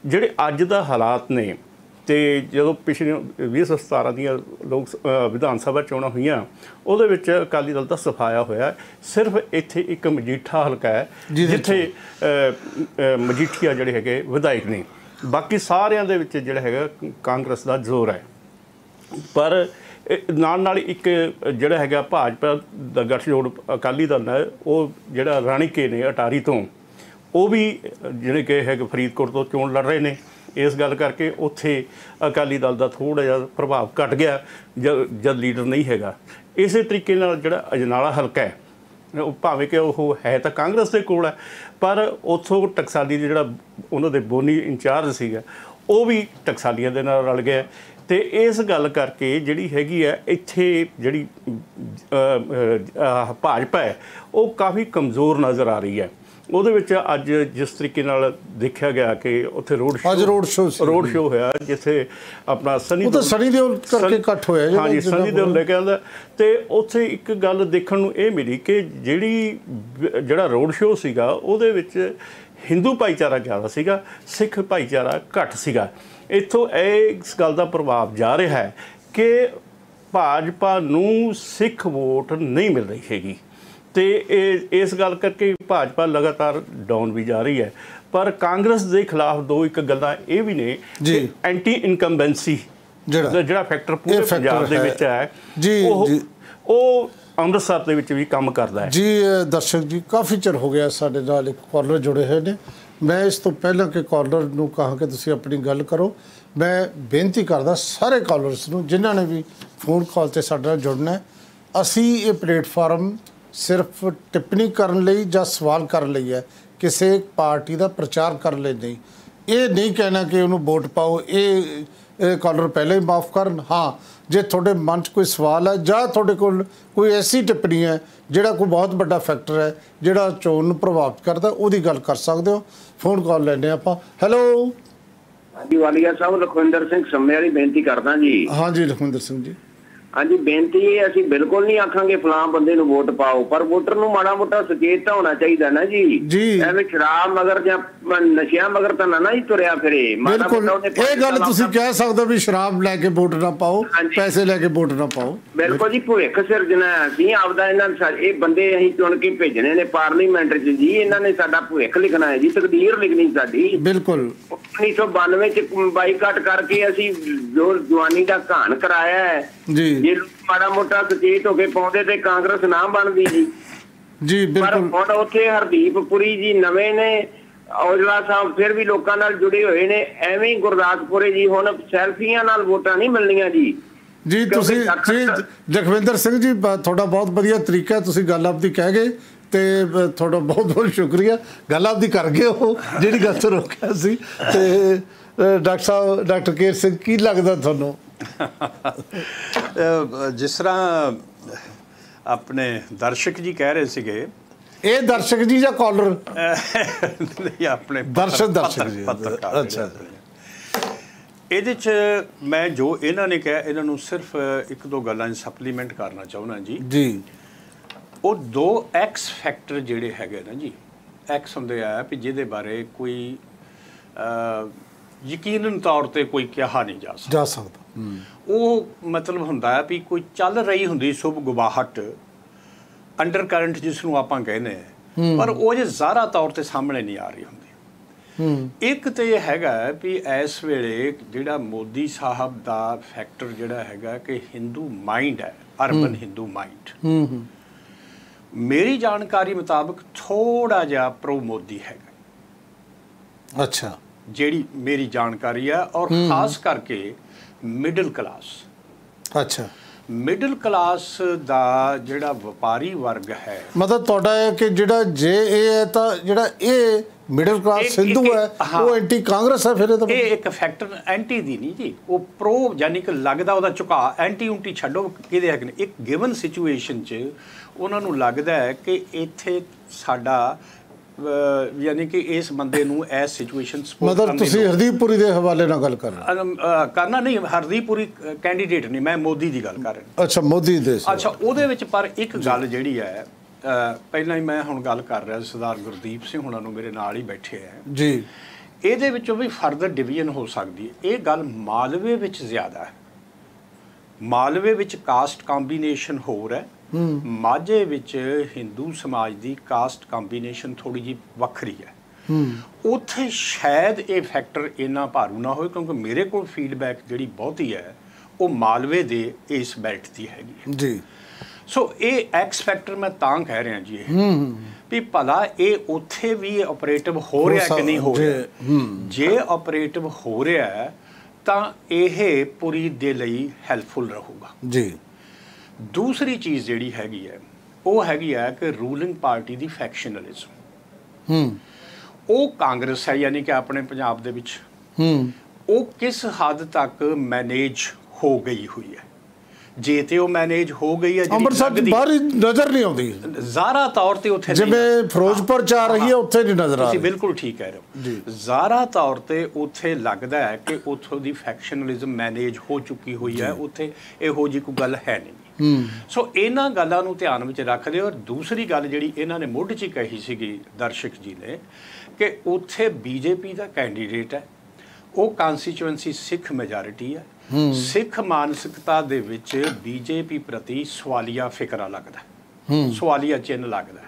ਜਿਹੜੇ ਅੱਜ ਦਾ ਹਾਲਾਤ ਨੇ ਤੇ ਜਦੋਂ ਪਿਛਲੇ 2017 ਦੀਆਂ ਲੋਕ ਵਿਧਾਨ ਸਭਾ ਚੋਣਾਂ ਹੋਈਆਂ ਉਹਦੇ ਵਿੱਚ ਅਕਾਲੀ ਦਲ ਦਾ ਸਫਾਇਆ ਹੋਇਆ। ਸਿਰਫ ਇੱਥੇ ਇੱਕ ਮਜੀਠਾ ਹਲਕਾ ਹੈ ਜਿੱਥੇ ਮਜੀਠੀਆ ਜਿਹੜੇ ਹੈਗੇ ਵਿਧਾਇਕ ਨੇ। ਬਾਕੀ ਸਾਰਿਆਂ ਦੇ ਵਿੱਚ ਜਿਹੜਾ ਹੈਗਾ ਕਾਂਗਰਸ ਦਾ ਜ਼ੋਰ ਹੈ। ਪਰ ਨਾਲ ਨਾਲ ਇੱਕ ਜਿਹੜਾ ਹੈਗਾ ਭਾਜਪਾ ਦਾ ਗੱਠਜੋੜ ਅਕਾਲੀ ਦਲ ਹੈ ਉਹ ਜਿਹੜਾ ਰਾਣੀਕੇ ਨੇ ਅਟਾਰੀ ਤੋਂ ਉਹ ਵੀ ਜਿਹੜੇ ਕਿ ਹੈਗੇ ਫਰੀਦਕੋਟ ਤੋਂ ਚੋਣ ਲੜ ਰਹੇ ਨੇ। ਇਸ ਗੱਲ ਕਰਕੇ ਉੱਥੇ ਅਕਾਲੀ ਦਲ ਦਾ ਥੋੜਾ ਜਿਹਾ ਪ੍ਰਭਾਵ ਘਟ ਗਿਆ ਜਦ ਲੀਡਰ ਨਹੀਂ ਹੈਗਾ। ਇਸੇ ਤਰੀਕੇ ਨਾਲ ਜਿਹੜਾ ਅਜਨਾਲਾ ਹਲਕਾ ਹੈ ਭਾਵੇਂ ਕਿ ਉਹ ਹੈ ਤਾਂ ਕਾਂਗਰਸ ਦੇ ਕੋਲ ਹੈ, ਪਰ ਉੱਥੋਂ ਟਕਸਾਲੀ ਦੇ ਜਿਹੜਾ ਉਹਨਾਂ ਦੇ ਬੋਨੀ ਇੰਚਾਰਜ ਸੀਗਾ, ਉਹ ਵੀ ਟਕਸਾਲੀਆਂ ਦੇ ਨਾਲ ਰਲ ਗਿਆ। ਤੇ ਇਸ ਗੱਲ ਕਰਕੇ ਜਿਹੜੀ ਹੈਗੀ ਹੈ, ਇੱਥੇ ਜਿਹੜੀ ਭਾਜਪਾ ਹੈ, ਉਹ ਕਾਫੀ ਕਮਜ਼ੋਰ ਨਜ਼ਰ ਆ ਰਹੀ ਹੈ। ਉਹਦੇ ਵਿੱਚ ਅੱਜ ਜਿਸ ਤਰੀਕੇ ਨਾਲ ਦੇਖਿਆ ਗਿਆ ਕਿ ਉੱਥੇ ਰੋਡ ਅੱਜ road show ਸੀ। ਰੋਡ ਸ਼ੋਅ ਹੋਇਆ ਜਿੱਥੇ ਆਪਣਾ ਸਨੀ ਉਹ ਤਾਂ ਸਨੀ ਦਿਓਲ ਕਰਕੇ ਇਕੱਠ ਹੋਇਆ ਜਿਹੜਾ ਹਾਂਜੀ ਸਨੀ ਦਿਓਲ ਲੈ ਕੇ ਆਉਂਦਾ। ਤੇ ਉੱਥੇ ਇੱਕ ਗੱਲ ਦੇਖਣ ਨੂੰ ਇਹ ਮਿਲੀ ਕਿ ਜਿਹੜੀ ਜਿਹੜਾ ਰੋਡ ਸ਼ੋਅ ਸੀਗਾ ਉਹਦੇ ਵਿੱਚ ਹਿੰਦੂ ਭਾਈਚਾਰਾ ਜ਼ਿਆਦਾ ਸੀਗਾ ਸਿੱਖ ਭਾਈਚਾਰਾ ਘੱਟ ਸੀਗਾ। ਇੱਥੋਂ ਇਹ ਇਸ ਗੱਲ ਦਾ ਪ੍ਰਭਾਵ ਜਾ ਰਿਹਾ ਹੈ ਕਿ ਭਾਜਪਾ ਨੂੰ ਸਿੱਖ ਵੋਟ ਨਹੀਂ ਮਿਲ ਰਹੀ ਹੈਗੀ। ਤੇ ਇਹ ਇਸ ਗੱਲ ਕਰਕੇ ਭਾਜਪਾ ਲਗਾਤਾਰ ਡਾਊਨ ਵੀ ਜਾ ਰਹੀ ਹੈ ਪਰ ਕਾਂਗਰਸ ਦੇ ਖਿਲਾਫ ਦੋ ਇੱਕ ਗੱਲਾਂ ਇਹ ਵੀ ਨੇ ਜੀ। ਐਂਟੀ ਇਨਕੰਬੈਂਸੀ ਜਿਹੜਾ- ਜਿਹੜਾ ਫੈਕਟਰ ਪੂਰੇ ਪੰਜਾਬ ਦੇ। ਵਿੱਚ ਹੈ ਜੀ, ਉਹ ਜੀ। ਉਹ ਅੰਮ੍ਰਿਤਸਰ ਦੇ ਵਿੱਚ ਵੀ ਕੰਮ ਕਰਦਾ ਹੈ ਜੀ ਦਰਸ਼ਕ ਜੀ ਕਾਫੀ ਚਿਰ ਹੋ ਗਿਆ ਸਾਡੇ ਨਾਲ ਇੱਕ ਕਾਲਰ ਜੁੜੇ ਹੋਏ ਨੇ ਮੈਂ ਇਸ ਤੋਂ ਪਹਿਲਾਂ ਕਿ ਕਾਲਰ ਨੂੰ ਕਹਾਂ ਕਿ ਤੁਸੀਂ ਆਪਣੀ ਗੱਲ ਕਰੋ ਮੈਂ ਬੇਨਤੀ ਕਰਦਾ ਸਾਰੇ ਕਾਲਰਸ ਨੂੰ ਜਿਨ੍ਹਾਂ ਨੇ ਵੀ ਫੋਨ ਕਾਲ ਤੇ ਸਾਡੇ ਨਾਲ ਜੁੜਨਾ ਹੈ, ਅਸੀਂ ਇਹ ਪਲੇਟਫਾਰਮ ਸਿਰਫ ਟਿੱਪਣੀ ਕਰਨ ਲਈ ਜਾਂ ਸਵਾਲ ਕਰਨ ਲਈ ਹੈ ਕਿਸੇ ਪਾਰਟੀ ਦਾ ਪ੍ਰਚਾਰ ਕਰਨ ਲਈ ਨਹੀਂ। ਇਹ ਨਹੀਂ ਕਹਿਣਾ ਕਿ ਉਹਨੂੰ ਵੋਟ ਪਾਓ ਇਹ ਇਹ ਕਾਲਰ ਪਹਿਲੇ ਹੀ ਮਾਫ ਕਰਨ। ਹਾਂ ਜੇ ਤੁਹਾਡੇ ਮਨ 'ਚ ਕੋਈ ਸਵਾਲ ਹੈ ਜਾਂ ਤੁਹਾਡੇ ਕੋਲ ਕੋਈ ਐਸੀ ਟਿੱਪਣੀ ਹੈ ਜਿਹੜਾ ਕੋਈ ਬਹੁਤ ਵੱਡਾ ਫੈਕਟਰ ਹੈ ਜਿਹੜਾ ਚੋਣ ਨੂੰ ਪ੍ਰਭਾਵਿਤ ਕਰਦਾ ਉਹਦੀ ਗੱਲ ਕਰ ਸਕਦੇ ਹੋ। ਫੋਨ ਕਾਲ ਲੈਣੇ ਆਪਾਂ। ਹੈਲੋ? ਹਾਂਜੀ ਵਾਲੀਆ ਸਾਹਿਬ ਲਖਵਿੰਦਰ ਸਿੰਘ ਸੰਮੇ ਵਾਲੀ ਬੇਨਤੀ ਕਰਦਾ ਜੀ। ਹਾਂਜੀ ਲਖਵਿੰਦਰ ਸਿੰਘ ਜੀ। ਹਾਂਜੀ ਬੇਨਤੀ ਇਹ ਅਸੀਂ ਬਿਲਕੁਲ ਨਹੀਂ ਆਖਾਂਗੇ ਫਲਾਂ ਬੰਦੇ ਨੂੰ ਵੋਟ ਪਾਓ ਪਰ ਵੋਟਰ ਨੂੰ ਮਾੜਾ ਮੋਟਾ ਸੁਚੇਤ ਤਾਂ ਹੋਣਾ ਚਾਹੀਦਾ ਨਾ ਜੀ ਜੀ। ਐਵੇਂ ਸ਼ਰਾਬ ਮਗਰ ਜਾਂ ਨਸ਼ਿਆਂ ਮਗਰ ਤਾਂ ਨਾ ਹੀ ਤੁਰਿਆ ਫਿਰੇ ਮਾੜਾ ਮੋਟਾ ਉਹਨੇ ਇਹ ਗੱਲ ਤੁਸੀਂ ਕਹਿ ਸਕਦੇ ਹੋ ਵੀ ਸ਼ਰਾਬ ਲੈ ਕੇ ਵੋਟ ਨਾ ਪਾਓ। ਪੈਸੇ ਲੈ ਕੇ ਵੋਟ ਨਾ ਪਾਓ ਬਿਲਕੁਲ ਜੀ ਭੁੱਖ ਸਿਰਜਣਾ। ਅਸੀਂ ਆਪਦਾ ਇਹਨਾਂ ਨੂੰ ਸਾ- ਇਹ ਬੰਦੇ ਅਸੀਂ ਚੁਣ ਕੇ ਭੇਜਣੇ ਨੇ ਪਾਰਲੀਮੈਂਟ 'ਚ ਜੀ ਇਹਨਾਂ ਨੇ ਸਾਡਾ ਭੁੱਖ ਲਿਖਣਾ ਹੈ ਜੀ ਤਕਦੀਰ ਲਿਖਣੀ ਸਾਡੀ ਬਿਲਕੁਲ 1992 ਚ ਬਾਈਕਾਟ ਕਰਕੇ ਅਸੀਂ ਜੋ ਜਵਾਨੀ ਦਾ ਘਾਣ ਕਰਾਇਆ ਹੈ ਜੀ। ਜੇ ਮਾੜਾ ਮੋਟਾ ਸੁਚੇਤ ਹੋ ਕੇ ਪਾਉਂਦੇ ਤੇ ਕਾਂਗਰਸ ਨਾ ਬਣਦੀ ਜੀ। ਜੀ ਪਰ ਬਿਲਕੁਲ। ਹੁਣ ਉੱਥੇ ਹਰਦੀਪ ਪੁਰੀ ਜੀ ਨਵੇਂ ਨੇ ਔਜਲਾ ਸਾਹਿਬ ਫਿਰ ਵੀ ਲੋਕਾਂ ਨਾਲ ਜੁੜੇ ਹੋਏ ਨੇ ਐਵੇਂ ਹੀ ਗੁਰਦਾਸਪੁਰੇ ਜੀ ਹੁਣ ਸੈਲਫੀਆਂ ਨਾਲ ਵੋਟਾਂ ਨਹੀਂ ਮਿਲਣੀਆਂ ਜੀ। ਜੀ ਤੁਸੀਂ ਜੀ ਜਖਵਿੰਦਰ ਸਿੰਘ ਜੀ ਤੁਹਾਡਾ ਬਹੁਤ ਵਧੀਆ ਤਰੀਕਾ ਤੁਸੀਂ ਗੱਲ ਆਪਦੀ ਕਹਿ ਗਏ। ਤੇ ਤੁਹਾਡਾ ਬਹੁਤ ਬਹੁਤ ਸ਼ੁਕਰੀਆ। ਗੱਲ ਆਪਦੀ ਕਰ ਗਏ ਹੋ ਜਿਹੜੀ ਗੱਲ ਤੋਂ ਰੋਕਿਆ ਸੀ। ਤੇ ਡਾਕਟਰ ਸਾਹਿਬ ਡਾਕਟਰ ਕੇਰ ਸਿੰਘ ਕੀ ਲੱਗਦਾ ਤੁਹਾਨੂੰ? ਜਿਸ ਤਰ੍ਹਾਂ ਆਪਣੇ ਦਰਸ਼ਕ ਜੀ ਕਹਿ ਰਹੇ ਸੀਗੇ। ਇਹ ਦਰਸ਼ਕ ਜੀ ਜਾਂ ਕਾਲਰ? ਨਹੀਂ ਆਪਣੇ ਦਰਸ਼ਕ- ਦਰਸ਼ਕ ਜੀ। ਅੱਛਾ। ਇਹਦੇ ਚ ਮੈਂ ਜੋ ਇਹਨਾਂ ਨੇ ਕਿਹਾ ਇਹਨਾਂ ਨੂੰ ਸਿਰਫ ਇੱਕ ਦੋ ਗੱਲਾਂ ਸਪਲੀਮੈਂਟ ਕਰਨਾ ਚਾਹੁੰਦਾ ਜੀ। ਜੀ। ਉਹ ਦੋ ਐਕਸ ਫੈਕਟਰ ਜਿਹੜੇ ਹੈਗੇ ਨਾ ਜੀ ਐਕਸ ਹੁੰਦੇ ਆ ਵੀ ਜਿਹਦੇ ਬਾਰੇ ਕੋਈ ਯਕੀਨਨ ਤੌਰ ਤੇ ਕੋਈ ਕਿਹਾ ਨਹੀਂ ਜਾ ਸਕਦਾ। ਜਾ ਸਕਦਾ। ਉਹ ਮਤਲਬ ਹੁੰਦਾ ਹੈ ਵੀ ਕੋਈ ਚੱਲ ਰਹੀ ਹੁੰਦੀ ਸੁਭ ਗੁਬਾਹਟ ਅੰਡਰ ਕਰੰਟ ਜਿਸ ਨੂੰ ਆਪਾਂ ਕਹਿੰਦੇ ਆ ਪਰ ਉਹ ਜੇ ਜ਼ਾਰਾ ਤੌਰ ਤੇ ਸਾਹਮਣੇ ਨਹੀਂ ਆ ਰਹੀ ਹੁੰਦੀ। ਇੱਕ ਤੇ ਇਹ ਹੈਗਾ ਵੀ ਇਸ ਵੇਲੇ ਜਿਹੜਾ ਮੋਦੀ ਸਾਹਿਬ ਦਾ ਫੈਕਟਰ ਜਿਹੜਾ ਹੈਗਾ ਕਿ ਹਿੰਦੂ ਮਾਈਂਡ ਹੈ ਅਰਬਨ ਹਿੰਦੂ ਮਾਈਂਡ ਹੂੰ ਹੂੰ। ਮੇਰੀ ਜਾਣਕਾਰੀ ਮੁਤਾਬਕ ਥੋੜਾ ਜਿਹਾ ਪ੍ਰੋ ਮੋਦੀ ਹੈਗਾ। ਅੱਛਾ। ਜਿਹੜੀ ਮੇਰੀ ਜਾਣਕਾਰੀ ਹੈ ਔਰ ਖਾਸ ਕਰਕੇ ਮਿਡਲ ਕਲਾਸ ਅੱਛਾ। ਮਿਡਲ ਕਲਾਸ ਦਾ ਜਿਹੜਾ ਵਪਾਰੀ ਵਰਗ ਹੈ। ਮਤਲਬ ਤੁਹਾਡਾ ਇਹ ਕਿ ਜਿਹੜਾ ਜੇ ਇਹ ਹੈ ਤਾਂ ਜਿਹੜਾ ਇਹ ਮਿਡਲ ਕਲਾਸ ਸਿੰਧੂ ਹੈ ਹਾਂ। ਉਹ ਐਂਟੀ ਕਾਂਗਰਸ ਹੈ ਫਿਰ ਇਹ ਤਾਂ ਇਹ ਇੱਕ ਫੈਕਟਰ ਐਂਟੀ ਦੀ ਨਹੀਂ ਜੀ। ਉਹ ਪ੍ਰੋ ਯਾਨੀ ਕਿ ਲੱਗਦਾ ਉਹਦਾ ਝੁਕਾ ਐਂਟੀ ਉਂਟੀ ਛੱਡੋ ਕਿਹਦੇ ਹੈਗੇ ਨੇ? ਇੱਕ ਗਿਵਨ ਸਿਚੁਏਸ਼ਨ 'ਚ ਉਹਨਾਂ ਨੂੰ ਲੱਗਦਾ ਹੈ ਕਿ ਇੱਥੇ ਸਾਡਾ ਯਾਨੀ ਕਿ ਇਸ ਬੰਦੇ ਨੂੰ ਐਸ ਸਿਚੁਏਸ਼ਨ ਸਪੋਰਟ ਮਤਲਬ ਤੁਸੀਂ ਹਰਦੀਪੁਰੀ ਦੇ ਹਵਾਲੇ ਨਾਲ ਗੱਲ ਕਰ ਰਹੇ ਕਰਨਾ ਨਹੀਂ ਹਰਦੀਪੁਰੀ ਕੈਂਡੀਡੇਟ ਨਹੀਂ ਮੈਂ ਮੋਦੀ ਦੀ ਗੱਲ ਕਰ ਰਿਹਾ। ਹੋ। ਅੱਛਾ ਮੋਦੀ ਦੇ। ਅੱਛਾ ਉਹਦੇ ਵਿੱਚ ਪਰ ਇੱਕ ਗੱਲ ਜਿਹੜੀ ਹੈ ਪਹਿਲਾਂ ਹੀ ਮੈਂ ਹੁਣ ਗੱਲ ਕਰ ਰਿਹਾ ਸਰਦਾਰ ਗੁਰਦੀਪ ਸਿੰਘ ਹੁਣਾਂ ਨੂੰ ਮੇਰੇ ਨਾਲ ਹੀ ਬੈਠੇ ਹੈ। ਜੀ। ਇਹਦੇ ਵਿੱਚੋਂ ਵੀ ਫਰਦਰ ਡਿਵੀਜ਼ਨ ਹੋ ਸਕਦੀ ਹੈ। ਇਹ ਗੱਲ ਮਾਲਵੇ ਵਿੱਚ ਜ਼ਿਆਦਾ ਹੈ। ਮਾਲਵੇ ਵਿੱਚ ਕਾਸਟ ਕੰਬੀਨੇਸ਼ਨ ਹੋਰ ਹੈ। ਮਾਝੇ ਵਿੱਚ ਹਿੰਦੂ ਸਮਾਜ ਦੀ ਕਾਸਟ ਕੰਬੀਨੇਸ਼ਨ ਥੋੜੀ ਜਿਹੀ ਵੱਖਰੀ ਹੈ। ਉੱਥੇ ਸ਼ਾਇਦ ਇਹ ਫੈਕਟਰ ਇੰਨਾ ਭਾਰੂ ਨਾ ਹੋਵੇ ਕਿਉਂਕਿ ਮੇਰੇ ਕੋਲ ਫੀਡਬੈਕ ਜਿਹੜੀ ਬਹੁਤੀ ਹੈ ਉਹ ਮਾਲਵੇ ਦੇ ਇਸ ਬੈਲਟ ਦੀ ਹੈਗੀ ਜੀ। ਸੋ ਇਹ ਐਕਸ ਫੈਕਟਰ ਮੈਂ ਤਾਂ ਕਹਿ ਰਿਹਾ ਜੀ ਇਹ। ਵੀ ਭਲਾ ਇਹ ਉੱਥੇ ਵੀ ਆਪਰੇਟਿਵ ਹੋ ਰਿਹਾ ਕਿ ਨਹੀਂ ਹੋ ਜੇ- ਰਿਹਾ ਜੇ ਆਪਰੇਟਿਵ ਹੋ ਰਿਹਾ ਤਾਂ ਇਹ ਪੂਰੀ ਦੇ ਲਈ ਹੈਲਪਫੁਲ ਰਹੂਗਾ। ਜੀ। ਦੂਸਰੀ ਚੀਜ਼ ਜਿਹੜੀ ਹੈਗੀ ਹੈ ਉਹ ਹੈਗੀ ਹੈ ਕਿ ਰੂਲਿੰਗ ਪਾਰਟੀ ਦੀ ਫੈਕਸ਼ਨਲਿਜ਼ਮ। ਹੂੰ। ਉਹ ਕਾਂਗਰਸ ਹੈ ਯਾਨੀ ਕਿ ਆਪਣੇ ਪੰਜਾਬ ਦੇ ਵਿੱਚ। ਹੂੰ। ਉਹ ਕਿਸ ਹੱਦ ਤੱਕ ਮੈਨੇਜ ਹੋ ਗਈ ਹੋਈ ਹੈ? ਜੇ ਤੇ ਉਹ ਮੈਨੇਜ ਹੋ ਗਈ ਹੈ ਜਿਹੜੀ ਅੰਮ੍ਰਿਤਸਰ ਦੀ ਬਾਹਰ ਨਜ਼ਰ ਨਹੀਂ ਆਉਂਦੀ। ਜ਼ਾਰਾ ਤੌਰ ਤੇ ਉੱਥੇ ਨਹੀਂ ਜਿਵੇਂ ਫਿਰੋਜ਼ਪੁਰ ਚ ਆ ਰਹੀ ਹੈ ਉੱਥੇ ਨਹੀਂ ਨਜ਼ਰ ਆ ਤੁਸੀਂ ਬਿਲਕੁਲ ਠੀਕ ਕਹਿ ਰਹੇ। ਹੋ। ਜ਼ਾਰਾ ਤੌਰ ਤੇ ਉੱਥੇ ਲੱਗਦਾ ਹੈ ਕਿ ਉੱਥੋਂ ਦੀ ਫੈਕਸ਼ਨਲਿਜ਼ਮ ਮੈਨੇਜ ਹੋ ਚੁੱਕੀ ਹੋਈ ਹੈ ਉੱਥੇ ਇਹੋ ਜੀ ਕੋਈ ਗੱਲ ਹੈ ਨਹੀਂ। ਸੋ ਇਹਨਾਂ ਗੱਲਾਂ ਨੂੰ ਧਿਆਨ ਵਿੱਚ ਰੱਖਦੇ ਔਰ ਦੂਸਰੀ ਗੱਲ ਜਿਹੜੀ ਇਹਨਾਂ ਨੇ ਮੁੱਢ 'ਚ ਹੀ ਕਹੀ ਸੀਗੀ ਦਰਸ਼ਕ ਜੀ ਨੇ ਕਿ ਉੱਥੇ ਬੀਜੇਪੀ ਦਾ ਕੈਂਡੀਡੇਟ ਹੈ। ਉਹ ਕਨਸਟੀਚੁਐਂਸੀ ਸਿੱਖ ਮੈਜੋਰਿਟੀ ਹੈ। ਸਿੱਖ ਮਾਨਸਿਕਤਾ ਦੇ ਵਿੱਚ ਬੀਜੇਪੀ ਪ੍ਰਤੀ ਸਵਾਲੀਆ ਫਿਕਰਾ ਲੱਗਦਾ। ਹੈ। ਸਵਾਲੀਆ ਚਿੰਨ੍ਹ ਲੱਗਦਾ। ਹੈ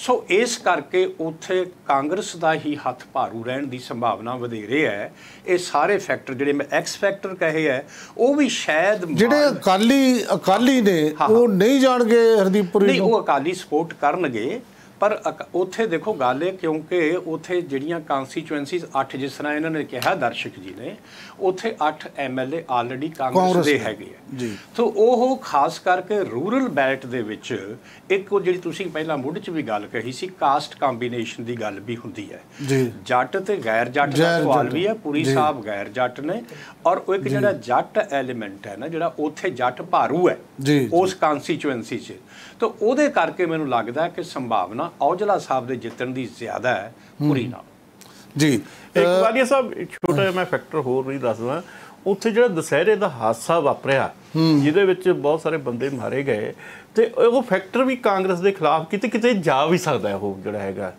ਸੋ ਇਸ ਕਰਕੇ ਉੱਥੇ ਕਾਂਗਰਸ ਦਾ ਹੀ ਹੱਥ ਭਾਰੂ ਰਹਿਣ ਦੀ ਸੰਭਾਵਨਾ ਵਧੇਰੇ ਹੈ। ਇਹ ਸਾਰੇ ਫੈਕਟਰ ਜਿਹੜੇ ਮੈਂ ਐਕਸ ਫੈਕਟਰ ਕਹੇ ਹੈ ਉਹ ਵੀ ਸ਼ਾਇਦ ਜਿਹੜੇ ਅਕਾਲੀ ਅਕਾਲੀ ਨੇ ਉਹ ਨਹੀਂ ਜਾਣਗੇ ਹਰਦੀਪੁਰੀ ਨਹੀਂ ਉਹ ਅਕਾਲੀ ਸਪੋਰਟ ਕਰਨਗੇ। ਪਰ ਉੱਥੇ ਦੇਖੋ ਗੱਲ ਇਹ ਕਿਉਂਕਿ ਉੱਥੇ ਜਿਹੜੀਆਂ ਕਨਸਟੀਚੁਐਂਸੀਜ਼ 8 ਜਿਸ ਤਰ੍ਹਾਂ ਇਹਨਾਂ ਨੇ ਕਿਹਾ ਦਰਸ਼ਕ ਜੀ ਨੇ ਉੱਥੇ 8 ਐਮਐਲਏ ਆਲਰੇਡੀ ਕਾਂਗਰਸ ਦੇ। ਹੈਗੇ ਆ ਜੀ। ਸੋ ਉਹ ਖਾਸ ਕਰਕੇ ਰੂਰਲ ਬੈਲਟ ਦੇ ਵਿੱਚ ਇੱਕ ਉਹ ਜਿਹੜੀ ਤੁਸੀਂ ਪਹਿਲਾਂ ਮੁੱਢ 'ਚ ਵੀ ਗੱਲ ਕਹੀ ਸੀ ਕਾਸਟ ਕੰਬੀਨੇਸ਼ਨ ਦੀ ਗੱਲ ਵੀ ਹੁੰਦੀ ਹੈ। ਜੱਟ ਤੇ ਗੈਰ ਜੱਟ ਦਾ ਸਵਾਲ। ਵੀ ਹੈ ਪੂਰੀ। ਸਾਹਿਬ ਗੈਰ ਜੱਟ ਨੇ ਔਰ ਉਹ ਇੱਕ ਜਿਹੜਾ ਜੱਟ ਐਲੀਮੈਂਟ ਹੈ ਨਾ ਜਿਹੜਾ ਉੱਥੇ ਜੱਟ ਭਾਰੂ ਹੈ। ਉਸ ਕਨਸਟੀਚੁਐਂਸੀ 'ਚ ਤਾਂ ਉਹਦੇ ਕਰਕੇ ਮੈਨੂੰ ਲੱਗਦਾ ਹੈ ਕਿ ਸੰਭਾਵਨਾ ਔਜਲਾ ਸਾਹਿਬ ਦੇ ਜਿੱਤਣ ਦੀ ਜ਼ਿਆਦਾ ਹੈ ਪੂਰੀ ਨਾਲ ਜੀ ਇੱਕ ਵਾਰੀਆ ਸਾਹਿਬ ਇੱਕ ਛੋਟਾ ਜਿਹਾ ਮੈਂ ਫੈਕਟਰ ਹੋਰ ਵੀ ਦੱਸਦਾ। ਉੱਥੇ ਜਿਹੜਾ ਦੁਸਹਿਰੇ ਦਾ ਹਾਦਸਾ ਵਾਪਰਿਆ ਜਿਹਦੇ ਵਿੱਚ ਬਹੁਤ ਸਾਰੇ ਬੰਦੇ ਮਾਰੇ ਗਏ ਤੇ ਉਹ ਫੈਕਟਰ ਵੀ ਕਾਂਗਰਸ ਦੇ ਖਿਲਾਫ ਕਿਤੇ ਕਿਤੇ ਜਾ ਵੀ ਸਕਦਾ ਹੈ ਉਹ ਜਿਹੜਾ ਹੈਗਾ।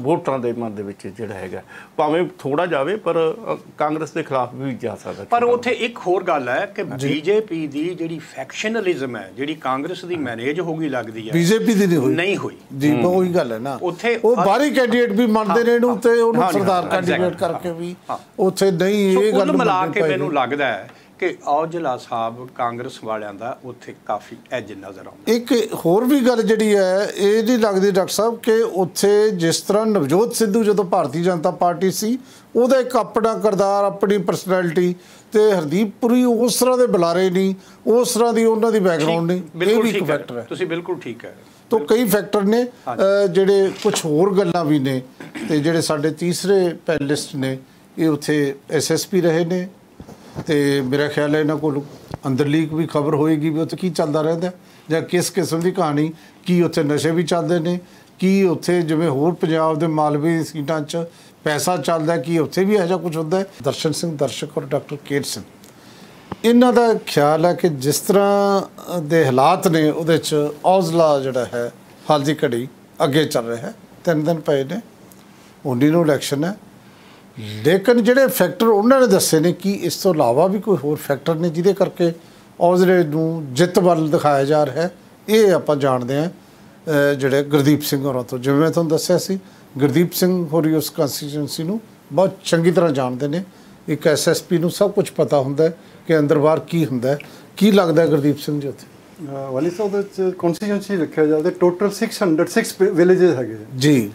ਵੋਟਰਾਂ ਦੇ ਮਨ ਦੇ ਵਿੱਚ ਜਿਹੜਾ ਹੈਗਾ। ਭਾਵੇਂ ਥੋੜਾ ਜਾਵੇ ਪਰ ਕਾਂਗਰਸ ਦੇ ਖਿਲਾਫ ਵੀ ਜਾ ਸਕਦਾ ਪਰ ਉੱਥੇ ਇੱਕ ਹੋਰ ਗੱਲ ਹੈ ਕਿ ਬੀਜੇਪੀ ਦੀ ਜਿਹੜੀ ਫੈਕਸ਼ਨਲਿਜ਼ਮ ਹੈ ਜਿਹੜੀ ਕਾਂਗਰਸ ਦੀ ਮੈਨੇਜ ਹੋ ਗਈ ਲੱਗਦੀ ਹੈ ਬੀਜੇਪੀ ਦੀ ਨਹੀਂ ਹੋਈ। ਨਹੀਂ ਹੋਈ। ਜੀ ਪਰ ਉਹੀ ਗੱਲ ਹੈ ਨਾ। ਉੱਥੇ- ਉਹ ਬਾਹਰੀ ਕੈਂਡੀਡੇਟ ਵੀ ਮੰਨਦੇ ਨੇ ਇਹਨੂੰ ਤੇ ਉਹਨੂੰ ਸਰਦਾਰ ਕੈਂਡੀਡੇਟ ਕਰਕੇ ਵੀ। ਉੱਥੇ ਨਹੀਂ ਇਹ ਗੱਲ ਮਿਲਾ ਕੇ। ਮੈਨੂੰ ਲੱਗਦਾ ਹੈ ਕਿ ਔਜਲਾ ਸਾਹਿਬ ਕਾਂਗਰਸ ਵਾਲਿਆਂ ਦਾ ਉੱਥੇ ਕਾਫੀ ਐਜ ਨਜ਼ਰ ਆਉਂਦਾ। ਇੱਕ ਹੋਰ ਵੀ ਗੱਲ ਜਿਹੜੀ ਹੈ ਇਹ ਨਹੀਂ ਲੱਗਦੀ ਡਾਕਟਰ ਸਾਹਿਬ ਕਿ ਉੱਥੇ ਜਿਸ ਤਰ੍ਹਾਂ ਨਵਜੋਤ ਸਿੱਧੂ ਜਦੋਂ ਭਾਰਤੀ ਜਨਤਾ ਪਾਰਟੀ ਸੀ ਉਹਦਾ ਇੱਕ ਆਪਣਾ ਕਿਰਦਾਰ ਆਪਣੀ ਪਰਸਨੈਲਿਟੀ ਤੇ ਹਰਦੀਪ ਪੁਰੀ ਉਸ ਤਰ੍ਹਾਂ ਦੇ ਬੁਲਾਰੇ ਨਹੀਂ ਉਸ ਤਰ੍ਹਾਂ ਦੀ ਉਹਨਾਂ ਦੀ ਬੈਕਗ੍ਰਾਉਂਡ ਨਹੀਂ ਇਹ ਵੀ ਇੱਕ ਫੈਕਟਰ ਹੈ। ਤੁਸੀਂ ਬਿਲਕੁਲ ਠੀਕ ਹੈ। ਤੋਂ ਕਈ ਫੈਕਟਰ ਨੇ ਜਿਹੜੇ ਕੁਝ ਹੋਰ ਗੱਲਾਂ ਵੀ ਨੇ ਤੇ ਜਿਹੜੇ ਸਾਡੇ ਤੀਸਰੇ ਪੈਨਲਿਸਟ ਨੇ ਇਹ ਉੱਥੇ ਐਸਐਸਪੀ ਰਹੇ ਨੇ। ਤੇ ਮੇਰਾ ਖਿਆਲ ਹੈ ਇਹਨਾਂ ਕੋਲ ਅੰਦਰਲੀ ਵੀ ਖਬਰ ਹੋਏਗੀ ਵੀ ਉੱਥੇ ਕੀ ਚੱਲਦਾ ਰਹਿੰਦਾ ਜਾਂ ਕਿਸ ਕਿਸਮ ਦੀ ਕਹਾਣੀ, ਕੀ ਉੱਥੇ ਨਸ਼ੇ ਵੀ ਚੱਲਦੇ ਨੇ, ਕੀ ਉੱਥੇ ਜਿਵੇਂ ਹੋਰ ਪੰਜਾਬ ਦੇ ਮਾਲਵੇ ਸੀਟਾਂ 'ਚ ਪੈਸਾ ਚੱਲਦਾ ਕੀ ਉੱਥੇ ਵੀ ਇਹੋ ਜਿਹਾ ਕੁਝ ਹੁੰਦਾ ਦਰਸ਼ਨ ਸਿੰਘ ਦਰਸ਼ਕ ਔਰ ਡਾਕਟਰ ਕੇਰ ਸਿੰਘ। ਇਹਨਾਂ ਦਾ ਖਿਆਲ ਹੈ ਕਿ ਜਿਸ ਤਰ੍ਹਾਂ ਦੇ ਹਾਲਾਤ ਨੇ, ਉਹਦੇ 'ਚ ਔਜ਼ਲਾ ਜਿਹੜਾ ਹੈ, ਹਾਲ ਦੀ ਘੜੀ ਅੱਗੇ ਚੱਲ ਰਿਹਾ ਹੈ। ਤਿੰਨ ਦਿਨ ਪਏ ਨੇ 19 ਨੂੰ ਇਲੈਕਸ਼ਨ ਹੈ। ਲੇਕਿਨ ਜਿਹੜੇ ਫੈਕਟਰ ਉਹਨਾਂ ਨੇ ਦੱਸੇ ਨੇ ਕਿ ਇਸ ਤੋਂ ਇਲਾਵਾ ਵੀ ਕੋਈ ਹੋਰ ਫੈਕਟਰ ਨੇ ਜਿਹਦੇ ਕਰਕੇ ਔਜ਼ਲੇ ਨੂੰ ਜਿੱਤ ਵੱਲ ਦਿਖਾਇਆ ਜਾ ਰਿਹਾ ਹੈ ਇਹ ਆਪਾਂ ਜਾਣਦੇ ਹਾਂ ਅਹ ਜਿਹੜੇ ਗੁਰਦੀਪ ਸਿੰਘ ਹੋਰਾਂ ਤੋਂ। ਜਿਵੇਂ ਮੈਂ ਤੁਹਾਨੂੰ ਦੱਸਿਆ ਸੀ ਗੁਰਦੀਪ ਸਿੰਘ ਹੋਰੀ ਉਸ ਕੰਸਟੀਚੁਐਂਸੀ ਨੂੰ ਬਹੁਤ ਚੰਗੀ ਤਰ੍ਹਾਂ ਜਾਣਦੇ ਨੇ। ਇੱਕ ਐਸਐਸਪੀ ਨੂੰ ਸਭ ਕੁਝ ਪਤਾ ਹੁੰਦਾ ਹੈ ਕਿ ਅੰਦਰ ਬਾਹਰ ਕੀ ਹੁੰਦਾ ਹੈ। ਕੀ ਲੱਗਦਾ ਗੁਰਦੀਪ ਸਿੰਘ ਜੀ ਉੱਥੇ? ਵਾਲੀ ਸਾਹਿਬ ਦੇ ਵਿੱਚ ਰੱਖਿਆ ਜਾਵੇ ਟੋਟਲ 606 ਵਿਲੇजेस ਹੈਗੇ ਜੀ।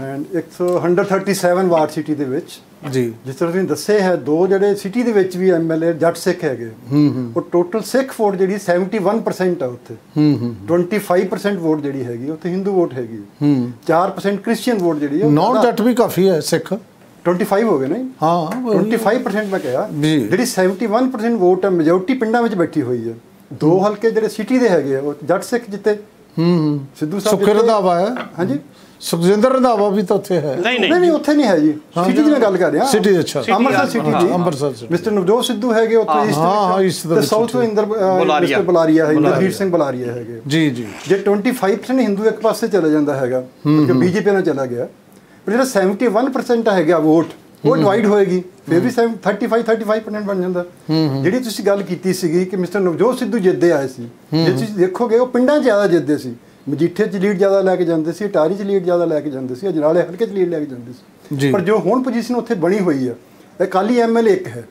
ਐਂਡ 137 ਵਾਰਡ ਸਿਟੀ ਦੇ ਵਿੱਚ ਜੀ। ਜਿਸ ਤਰ੍ਹਾਂ ਤੁਸੀਂ ਦੱਸੇ ਹੈ ਦੋ ਜਿਹੜੇ ਸਿਟੀ ਦੇ ਵਿੱਚ ਵੀ ਐਮਐਲਏ ਜੱਟ ਸਿੱਖ ਹੈਗੇ ਹੂੰ ਹੂੰ। ਉਹ ਟੋਟਲ ਸਿੱਖ ਵੋਟ ਜਿਹੜੀ 71% ਆ ਉੱਥੇ। ਹੂੰ ਹੂੰ 25% ਵੋਟ ਜਿਹੜੀ ਹੈਗੀ ਉੱਥੇ ਹਿੰਦੂ ਵੋਟ ਹੈਗੀ। ਹੂੰ। 4% ਕ੍ਰਿਸਚੀਅਨ ਵੋਟ ਜਿਹੜੀ ਹੈ ਨੌਨ ਜੱਟ ਵੀ ਕਾਫੀ ਹੈ ਸਿੱਖ। 25 ਹੋ ਗਏ ਨਹੀਂ ਹਾਂ ਉਹੀ- 25% ਮੈਂ ਕਿਹਾ। ਜਿਹੜੀ 71% ਵੋਟ ਹੈ ਮੈਜੋਰਟੀ ਪਿੰਡਾਂ ਵਿੱਚ ਬੈਠੀ ਹੋਈ ਹੈ। ਦੋ ਹਲਕੇ ਜਿਹੜੇ ਸਿਟੀ ਦੇ ਹੈਗੇ ਉਹ ਜੱਟ ਸਿੱਖ ਜਿੱਤੇ। ਹੂੰ ਹੂੰ। ਸਿੱਧੂ ਸਾਹਿਬ ਸੁਖੇ। ਰੰਧਾਵਾ ਹੈ। ਹਾਂਜੀ। ਸੁਖਜਿੰਦਰ ਰੰਧਾਵਾ ਵੀ ਤਾਂ ਉੱਥੇ ਹੈ। ਨਹੀਂ ਨਹੀਂ। ਨਹੀਂ ਉੱਥੇ ਨਹੀਂ ਹੈ ਜੀ। ਸਿਟੀ ਦੀ ਮੈਂ ਗੱਲ ਕਰ ਰਿਹਾ। City, ਅੱਛਾ। ਅੰਮ੍ਰਿਤਸਰ ਸਿਟੀ ਜੀ ਅੰਮ੍ਰਿਤਸਰ। ਮਿਸਟਰ ਨਵਜੋਤ ਸਿੱਧੂ ਹੈਗੇ ਉੱਥੇ ਈਸਟ ਹਾਂ, ਹਾਂ, east ਦੇ ਤੇ ਵਿੱਚ ਸਾਊਥ ਤੋਂ। ਇੰਦਰ। ਮਿਸਟਰ ਬੁਲਾਰੀਆ ਹੈ। ਇੰਦਰਜੀਤ ਸਿੰਘ ਬੁਲਾਰੀਆ ਹੈਗੇ। ਜੀ ਜੀ। ਜੇ 25% ਹਿੰਦੂ ਇੱਕ ਪਾਸੇ ਚਲਾ ਜਾਂਦਾ ਹੈਗਾ ਕਿਉਂਕਿ ਬੀਜੇਪੀ ਨਾਲ ਚਲਾ ਗਿਆ ਪਰ ਜਿਹੜਾ 71% ਹੈਗਾ ਵੋਟ ਉਹ ਡਿਵਾਈਡ ਹੋਏਗੀ ਫਿਰ ਵੀ 7 35 35% ਬਣ ਜਾਂਦਾ। ਜਿਹੜੀ ਤੁਸੀਂ ਗੱਲ ਕੀਤੀ ਸੀਗੀ ਕਿ ਮਿਸਟਰ ਨਵਜੋਤ ਸਿੱਧੂ ਜਿੱਦੇ ਆਏ ਸੀ ਜੇ ਤੁਸੀਂ ਦੇਖੋਗੇ ਉਹ ਪਿੰਡਾਂ 'ਚ ਜ਼ਿਆਦਾ ਜਿੱਦੇ ਸੀ। ਮਜੀਠੇ 'ਚ ਲੀਡ ਜ਼ਿਆਦਾ ਲੈ ਕੇ ਜਾਂਦੇ ਸੀ ਟਾਰੀ 'ਚ ਲੀਡ ਜ਼ਿਆਦਾ ਲੈ ਕੇ ਜਾਂਦੇ ਸੀ ਅਜਨਾਲੇ ਹਲਕੇ 'ਚ ਲੀਡ ਲੈ ਕੇ ਜਾਂਦੇ। ਸੀ। ਪਰ ਜੋ ਹੁਣ ਪੋਜੀਸ਼ਨ ਉੱਥੇ ਬਣੀ ਹੋਈ ਹੈ ਇਹ ਕਾਲੀ ਐਮਐਲਏ ਇੱਕ ਹੈ।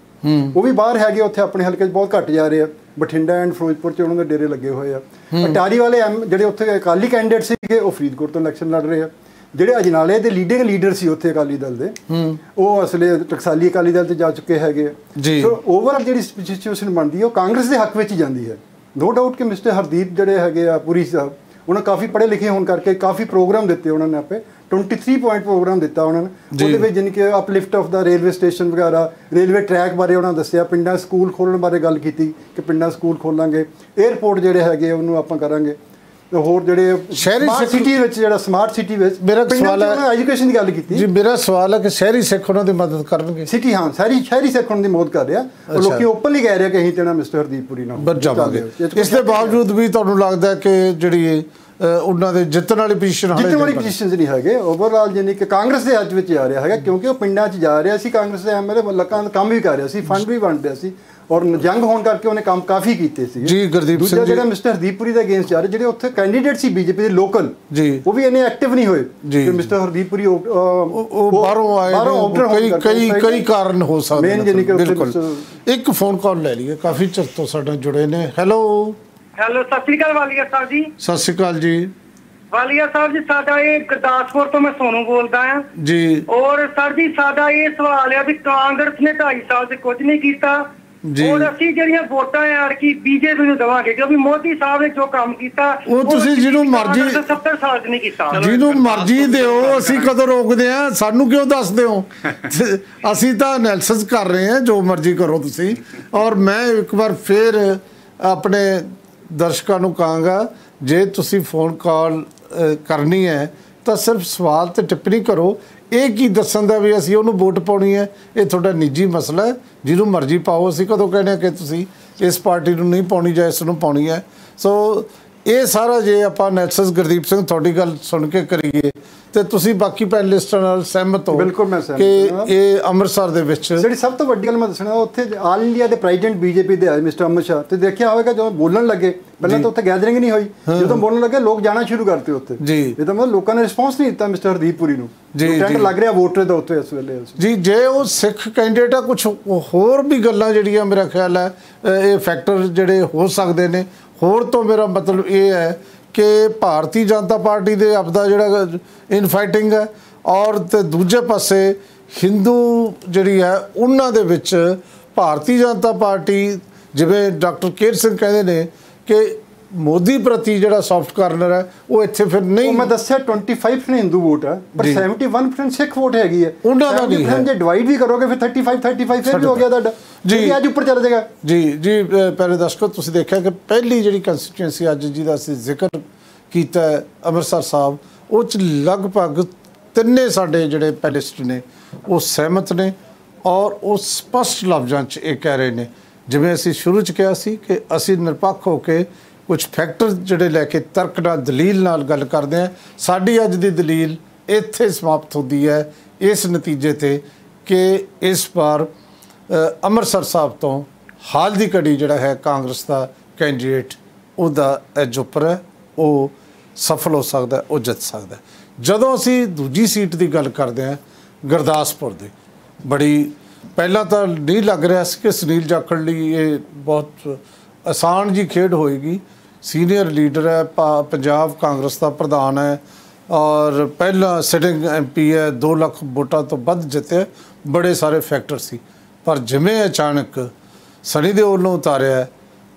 ਉਹ ਵੀ ਬਾਹਰ ਹੈਗੇ ਉੱਥੇ ਆਪਣੇ ਹਲਕੇ 'ਚ ਬਹੁਤ ਘੱਟ ਜਾ ਰਹੇ ਆ। ਬਠਿੰਡਾ ਐਂਡ ਫਿਰੋਜ਼ਪੁਰ 'ਚ ਉਹਨਾਂ ਦੇ ਡੇਰੇ ਲੱਗੇ ਹੋਏ ਆ। ਅਟਾਰੀ ਵਾਲੇ ਐਮ ਜਿਹੜੇ ਉੱਥੇ ਅਕਾਲੀ ਕੈਂਡੀਡੇਟ ਸੀਗੇ ਉਹ ਫਰੀਦਕੋਟ ਤੋਂ ਇਲੈਕਸ਼ਨ ਲੜ ਰਹੇ ਆ। ਜਿਹੜੇ ਅਜਨਾਲੇ ਦੇ ਲੀਡਿੰਗ ਲੀਡਰ ਸੀ ਉੱਥੇ ਅਕਾਲੀ ਦਲ ਦੇ ਉਹ ਅਸਲੇ ਟਕਸਾਲੀ ਅਕਾਲੀ ਦਲ ਤੇ ਜਾ ਚੁੱਕੇ ਹੈਗੇ ਆ। ਸੋ ਓਵਰਆਲ ਜਿਹੜੀ ਸਿਚੁਏਸ਼ਨ ਬਣਦੀ ਹੈ ਉਹ ਕਾਂਗਰਸ ਦੇ ਹੱਕ ਵਿੱਚ ਹੀ ਜਾਂਦੀ ਹੈ। ਨੋ ਡਾਊਟ ਕਿ ਮਿਸਟਰ ਹਰਦੀਪ ਜਿਹੜੇ ਹੈਗੇ ਆ ਪੁਰੀ ਸਾਹਿਬ ਉਹਨਾਂ ਕਾਫੀ ਪੜ੍ਹੇ ਲਿਖੇ ਹੋਣ ਕਰਕੇ ਕਾਫੀ ਪ੍ਰੋਗਰਾਮ ਦਿੱਤੇ ਉਹਨਾਂ ਨੇ ਆਪੇ। 23 ਪੁਆਇੰਟ ਪ੍ਰੋਗਰਾਮ ਦਿੱਤਾ ਉਹਨਾਂ ਨੇ। ਉਹਦੇ ਵਿੱਚ ਜਿਨ ਕਿ uplift of the railway station ਵਗੈਰਾ ਰੇਲਵੇ ਟਰੈਕ ਬਾਰੇ ਉਹਨਾਂ ਦੱਸਿਆ ਪਿੰਡਾਂ ਸਕੂਲ ਖੋਲਣ ਬਾਰੇ ਗੱਲ ਕੀਤੀ ਕਿ ਪਿੰਡਾਂ ਸਕੂਲ ਖੋਲਾਂਗੇ। 에ਅਰਪੋਰਟ ਜਿਹੜੇ ਹੈਗੇ ਉਹਨੂੰ ਆਪਾਂ ਕਰਾਂਗੇ। ਹੋਰ ਜਿਹੜੇ ਸ਼ਹਿਰੀ ਸਿੱਖ- ਸਿਟੀ ਵਿੱਚ ਜਿਹੜਾ ਸਮਾਰਟ ਸਿਟੀ ਵਿੱਚ ਮੇਰਾ ਸਵਾਲ ਹੈ- ਐਜੂਕੇਸ਼ਨ ਦੀ ਗੱਲ ਕੀਤੀ ਜੀ ਮੇਰਾ ਸਵਾਲ ਹੈ ਕਿ ਸ਼ਹਿਰੀ ਸਿੱਖ ਉਹਨਾਂ ਦੀ ਮਦਦ ਕਰਨਗੇ ਸਿਟੀ ਹਾਂ ਸਾਰੀ ਸ਼ਹਿਰੀ ਸਿੱਖਣ ਦੀ ਮਦਦ ਕਰ ਰਿਹਾ ਉਹ ਅੱਛਾ। ਲੋਕੀ ਓਪਨਲੀ ਕਹਿ ਰਹੇ ਕਿ ਅਸੀਂ ਤੇਣਾ ਮਿਸਟਰ ਹਰਦੀਪ ਪੁਰੀ ਨਾਲ ਬਚ ਜਾਵਾਂਗੇ ਇਸ ਦੇ। ਬਾਵਜੂਦ ਵੀ ਤੁਹਾਨੂੰ ਲੱਗਦਾ ਹੈ ਕਿ ਜਿਹੜੀ ਉਹਨਾਂ ਦੇ ਜਿੱਤਣ ਵਾਲੀ ਪੋਜੀਸ਼ਨ ਹਾਲੇ ਜਿੱਤਣ ਵਾਲੀ ਪੋਜੀਸ਼ਨਸ ਨਹੀਂ ਹੈਗੇ ਓਵਰਆਲ ਜਾਨੀ ਕਿ ਕਾਂਗਰਸ ਦੇ ਹੱਥ ਵਿੱਚ ਜਾ ਰਿਹਾ ਹੈਗਾ ਕਿਉਂਕਿ ਉਹ ਪਿੰਡਾਂ 'ਚ ਜਾ ਰਿਹਾ ਸੀ ਕਾਂਗਰਸ ਦੇ ਐਮਐਲਏ ਲੱਕਾਂ ਦਾ ਕੰਮ ਵੀ ਕਰ ਰਿਹਾ ਸੀ ਫੰਡ ਵੀ ਵੰਡ ਰਿਹਾ ਸੀ ਔਰ ਜੰਗ ਹੋਣ ਕਰਕੇ ਉਹਨੇ ਕੰਮ ਕਾਫੀ ਕੀਤੇ ਸੀ ਜੀ, ਗੁਰਦੀਪ ਸਿੰਘ ਦੂਜਾ ਜੀ। ਜਿਹੜਾ ਮਿਸਟਰ ਹਰਦੀਪੁਰੀ ਦਾ ਅਗੇਂਸਟ ਜਾ ਰਿਹਾ ਜਿਹੜੇ ਉੱਥੇ ਕੈਂਡੀਡੇਟ ਸੀ ਬੀਜੇਪੀ ਦੇ ਲੋਕਲ ਜੀ। ਉਹ ਵੀ ਇੰਨੇ ਐਕਟਿਵ ਨਹੀਂ ਹੋਏ ਜੀ। ਕਿ ਮਿਸਟਰ ਹਰਦੀਪੁਰੀ ਉਹ ਬਾਹਰੋਂ ਆਏ ਨੇ ਕਈ ਕਈ ਕਈ ਕਾਰਨ ਹੋ ਸਕਦੇ ਉੱਥੇ ਬਿਲਕੁਲ ਇੱਕ ਫੋਨ ਕਾਲ ਲੈ ਲਈਏ ਕਾਫੀ ਚਿਰ ਤੋਂ ਸਾਡੇ ਜੁੜੇ ਨੇ ਹੈਲੋ ਹੈਲੋ ਸਤਿ ਸ਼੍ਰੀ ਅਕਾਲ ਵਾਲੀਆ ਸਾਹਿਬ ਜੀ। ਸਤਿ ਸ਼੍ਰੀ ਅਕਾਲ ਜੀ। ਵਾਲੀਆ ਸਾਹਿਬ ਜੀ ਸਾਡਾ ਇਹ ਗੁਰਦਾਸਪੁਰ ਤੋਂ ਮੈਂ ਸੋਨੂ ਬੋਲਦਾ ਆ ਜੀ। ਔਰ ਸਰ ਜੀ ਸਾਡਾ ਇਹ ਸਵਾਲ ਆ ਵੀ ਕਾਂਗਰਸ ਨੇ 2.5 ਸਾਲ ਤੇ ਕੁਝ ਨਹੀਂ ਕੀਤਾ। ਜੀ। ਔਰ ਅਸੀਂ ਜਿਹੜੀਆਂ ਵੋਟਾਂ ਯਾਰ ਕੀ ਬੀਜੇਪੀ ਨੂੰ ਦੇਵਾਂਗੇ ਕਿਉਂਕਿ ਮੋਦੀ ਸਾਹਿਬ ਨੇ ਜੋ ਕੰਮ ਕੀਤਾ ਉਹ ਤੁਸੀਂ ਜਿਹਨੂੰ ਮਰਜ਼ੀ- ਕਾਂਗਰਸ ਨੇ 70 ਸਾਲ ਨਹੀਂ ਕੀਤਾ। ਜਿਹਨੂੰ ਮਰਜ਼ੀ ਦਿਓ ਅਸੀਂ ਕਦੋਂ ਰੋਕਦੇ ਆ ਸਾਨੂੰ ਕਿਉਂ ਦੱਸਦੇ ਹੋ? ਅਸੀਂ ਤਾਂ ਐਨਾਲਿਸਿਸ ਕਰ ਰਹੇ ਹਾਂ ਜੋ ਮਰਜ਼ੀ ਕਰੋ ਤੁਸੀਂ। ਔਰ ਮੈਂ ਇੱਕ ਵਾਰ ਫੇਰ ਆਪਣੇ ਦਰਸ਼ਕਾਂ ਨੂੰ ਕਹਾਂਗਾ ਜੇ ਤੁਸੀਂ ਫੋਨ ਕਾਲ ਕਰਨੀ ਹੈ, ਤਾਂ ਸਿਰਫ ਸਵਾਲ ਤੇ ਟਿੱਪਣੀ ਕਰੋ। ਇਹ ਕੀ ਦੱਸਣ ਦਾ ਵੀ ਅਸੀਂ ਉਹਨੂੰ ਵੋਟ ਪਾਉਣੀ ਹੈ? ਇਹ ਤੁਹਾਡਾ ਨਿੱਜੀ ਮਸਲਾ ਹੈ। ਜਿਹਨੂੰ ਮਰਜ਼ੀ ਪਾਓ, ਅਸੀਂ ਕਦੋਂ ਕਹਿੰਦੇ ਹਾਂ ਕਿ ਤੁਸੀਂ ਇਸ ਪਾਰਟੀ ਨੂੰ ਨਹੀਂ ਪਾਉਣੀ ਜਾਂ ਇਸ ਨੂੰ ਪਾਉਣੀ ਹੈ। ਸੋ ਇਹ ਸਾਰਾ ਜੇ ਆਪਾਂ ਨੈਕਸਸ ਗੁਰਦੀਪ ਸਿੰਘ ਤੁਹਾਡੀ ਗੱਲ ਸੁਣ ਕੇ ਕਰੀਏ ਤੇ ਤੁਸੀਂ ਬਾਕੀ ਪੈਨਲਿਸਟਾਂ ਨਾਲ ਸਹਿਮਤ ਹੋ ਬਿਲਕੁਲ ਮੈਂ ਸਹਿਮਤ ਕਿ। ਇਹ ਅੰਮ੍ਰਿਤਸਰ ਦੇ ਵਿੱਚ ਜਿਹੜੀ ਸਭ ਤੋਂ ਵੱਡੀ ਗੱਲ ਮੈਂ ਦੱਸਣਾ ਉੱਥੇ ਆਲ ਇੰਡੀਆ ਦੇ ਪ੍ਰੈਜ਼ੀਡੈਂਟ ਬੀਜੇਪੀ ਦੇ ਮਿਸਟਰ ਅਮਿਤ ਸ਼ਾਹ ਤੇ ਦੇਖਿਆ ਹੋਵੇਗਾ ਜਦੋਂ ਬੋਲਣ ਲੱਗੇ ਪਹਿਲਾਂ ਤਾਂ ਉੱਥੇ ਗੈਦਰਿੰਗ ਨਹੀਂ ਹੋਈ। ਜਦੋਂ ਬੋਲਣ ਲੱਗੇ ਲੋਕ ਜਾਣਾ ਸ਼ੁਰੂ ਕਰਤੇ ਉੱਥੇ। ਜੀ। ਇਹ ਤਾਂ ਮਤਲਬ ਲੋਕਾਂ ਨੇ ਰਿਸਪੌਂਸ ਨਹੀਂ ਦਿੱਤਾ ਮਿਸਟਰ ਹਰਦੀਪ ਪੁਰੀ ਨੂੰ। ਜੀ, ਜੀ। ਲੱਗ ਰਿਹਾ ਵੋਟਰ ਦਾ ਉੱਥੇ ਇਸ ਵੇਲੇ ਜੀ ਜੇ ਉਹ ਸਿੱਖ ਕੈਂਡੀਡੇਟ ਆ ਕੁਝ ਹੋਰ ਵੀ ਗੱਲਾਂ ਜਿਹੜੀਆਂ ਮੇਰਾ ਖਿਆਲ ਹੈ ਇਹ ਫੈਕਟਰ ਜਿਹੜੇ ਹੋ ਸਕਦੇ ਨੇ ਹੋਰ ਤੋਂ ਮੇਰਾ ਮਤਲਬ ਇਹ ਹੈ ਕਿ ਭਾਰਤੀ ਜਨਤਾ ਪਾਰਟੀ ਦੇ ਆਪਦਾ ਜਿਹੜਾ ਇਨਫਾਈਟਿੰਗ ਹੈ ਔਰ ਤੇ ਦੂਜੇ ਪਾਸੇ ਹਿੰਦੂ ਜਿਹੜੀ ਹੈ, ਉਹਨਾਂ ਦੇ ਵਿੱਚ ਭਾਰਤੀ ਜਨਤਾ ਪਾਰਟੀ ਜਿਵੇਂ ਡਾਕਟਰ ਕੇਰ ਸਿੰਘ ਕਹਿੰਦੇ ਨੇ ਕਿ ਮੋਦੀ ਪ੍ਰਤੀ ਜਿਹੜਾ ਸੌਫਟ ਕਾਰਨਰ ਹੈ ਉਹ ਇੱਥੇ ਫਿਰ ਨਹੀਂ ਮੈਂ ਦੱਸਿਆ 25% ਹਿੰਦੂ ਵੋਟ ਹੈ ਪਰ ਜੀ। 71% ਸਿੱਖ ਵੋਟ ਹੈਗੀ ਹੈ ਉਹਨਾਂ ਦਾ ਨਹੀਂ ਹੈ। 70% ਜੇ ਡਿਵਾਈਡ ਵੀ ਕਰੋਗੇ ਫਿਰ 35 35 ਫਿਰ ਵੀ ਹੋ ਗਿਆ ਤੁਹਾਡਾ ਜੀ। ਅੱਜ ਉੱਪਰ ਚੱਲ ਜਾਏਗਾ ਜੀ ਜੀ ਪਿਆਰੇ ਦਰਸ਼ਕੋ ਤੁਸੀਂ ਦੇਖਿਆ ਕਿ ਪਹਿਲੀ ਜਿਹੜੀ ਕੰਸਟੀਚੁਐਂਸੀ ਅੱਜ ਜਿਹਦਾ ਅਸੀਂ ਜ਼ਿਕਰ ਕੀਤਾ ਅੰਮ੍ਰਿਤਸਰ ਸਾਹਿਬ ਉਹ ਚ ਲਗਭਗ ਤਿੰਨੇ ਸਾਡੇ ਜਿਹੜੇ ਪੈਨਲਿਸਟ ਨੇ ਉਹ ਸਹਿਮਤ ਨੇ ਔਰ ਉਹ ਸਪਸ਼ਟ ਲਫ਼ਜ਼ਾਂ 'ਚ ਇਹ ਕਹਿ ਰਹੇ ਨੇ ਜਿਵੇਂ ਅਸੀਂ ਸ਼ੁਰੂ 'ਚ ਕਿਹਾ ਸੀ ਕਿ ਅਸੀਂ ਨਿਰਪੱਖ ਹੋ ਕੇ ਕੁਝ ਫੈਕਟਰ ਜਿਹੜੇ ਲੈ ਕੇ ਤਰਕ ਨਾਲ, ਦਲੀਲ ਨਾਲ ਗੱਲ ਕਰਦੇ ਹਾਂ ਸਾਡੀ ਅੱਜ ਦੀ ਦਲੀਲ ਇੱਥੇ ਸਮਾਪਤ ਹੁੰਦੀ ਹੈ ਇਸ ਨਤੀਜੇ ਤੇ ਕਿ ਇਸ ਵਾਰ ਅੰਮ੍ਰਿਤਸਰ ਸਾਹਿਬ ਤੋਂ ਹਾਲ ਦੀ ਘੜੀ ਜਿਹੜਾ ਹੈ ਕਾਂਗਰਸ ਦਾ ਕੈਂਡੀਡੇਟ ਉਹਦਾ ਐਜ ਉੱਪਰ ਹੈ। ਉਹ ਸਫਲ ਹੋ ਸਕਦਾ, ਉਹ ਜਿੱਤ ਸਕਦਾ ਜਦੋਂ ਅਸੀਂ ਦੂਜੀ ਸੀਟ ਦੀ ਗੱਲ ਕਰਦੇ ਹਾਂ, ਗੁਰਦਾਸਪੁਰ ਦੀ, ਬੜੀ ਪਹਿਲਾਂ ਤਾਂ ਨਹੀਂ ਲੱਗ ਰਿਹਾ ਸੀ ਕਿ ਸੁਨੀਲ ਜਾਖੜ ਲਈ ਇਹ ਬਹੁਤ ਆਸਾਨ ਜੀ ਖੇਡ ਹੋਏਗੀ। ਸੀਨੀਅਰ ਲੀਡਰ ਹੈ ਪਾ- ਪੰਜਾਬ ਕਾਂਗਰਸ ਦਾ ਪ੍ਰਧਾਨ ਹੈ ਔਰ ਪਹਿਲਾ ਸਿਟਿੰਗ ਐਮਪੀ ਹੈ 2 ਲੱਖ ਵੋਟਾਂ ਤੋਂ ਵੱਧ ਜਿੱਤਿਆ ਬੜੇ ਸਾਰੇ ਫੈਕਟਰ ਸੀ। ਪਰ ਜਿਵੇਂ ਅਚਾਨਕ ਸਨੀ ਦਿਓਲ ਨੂੰ ਉਤਾਰਿਆ,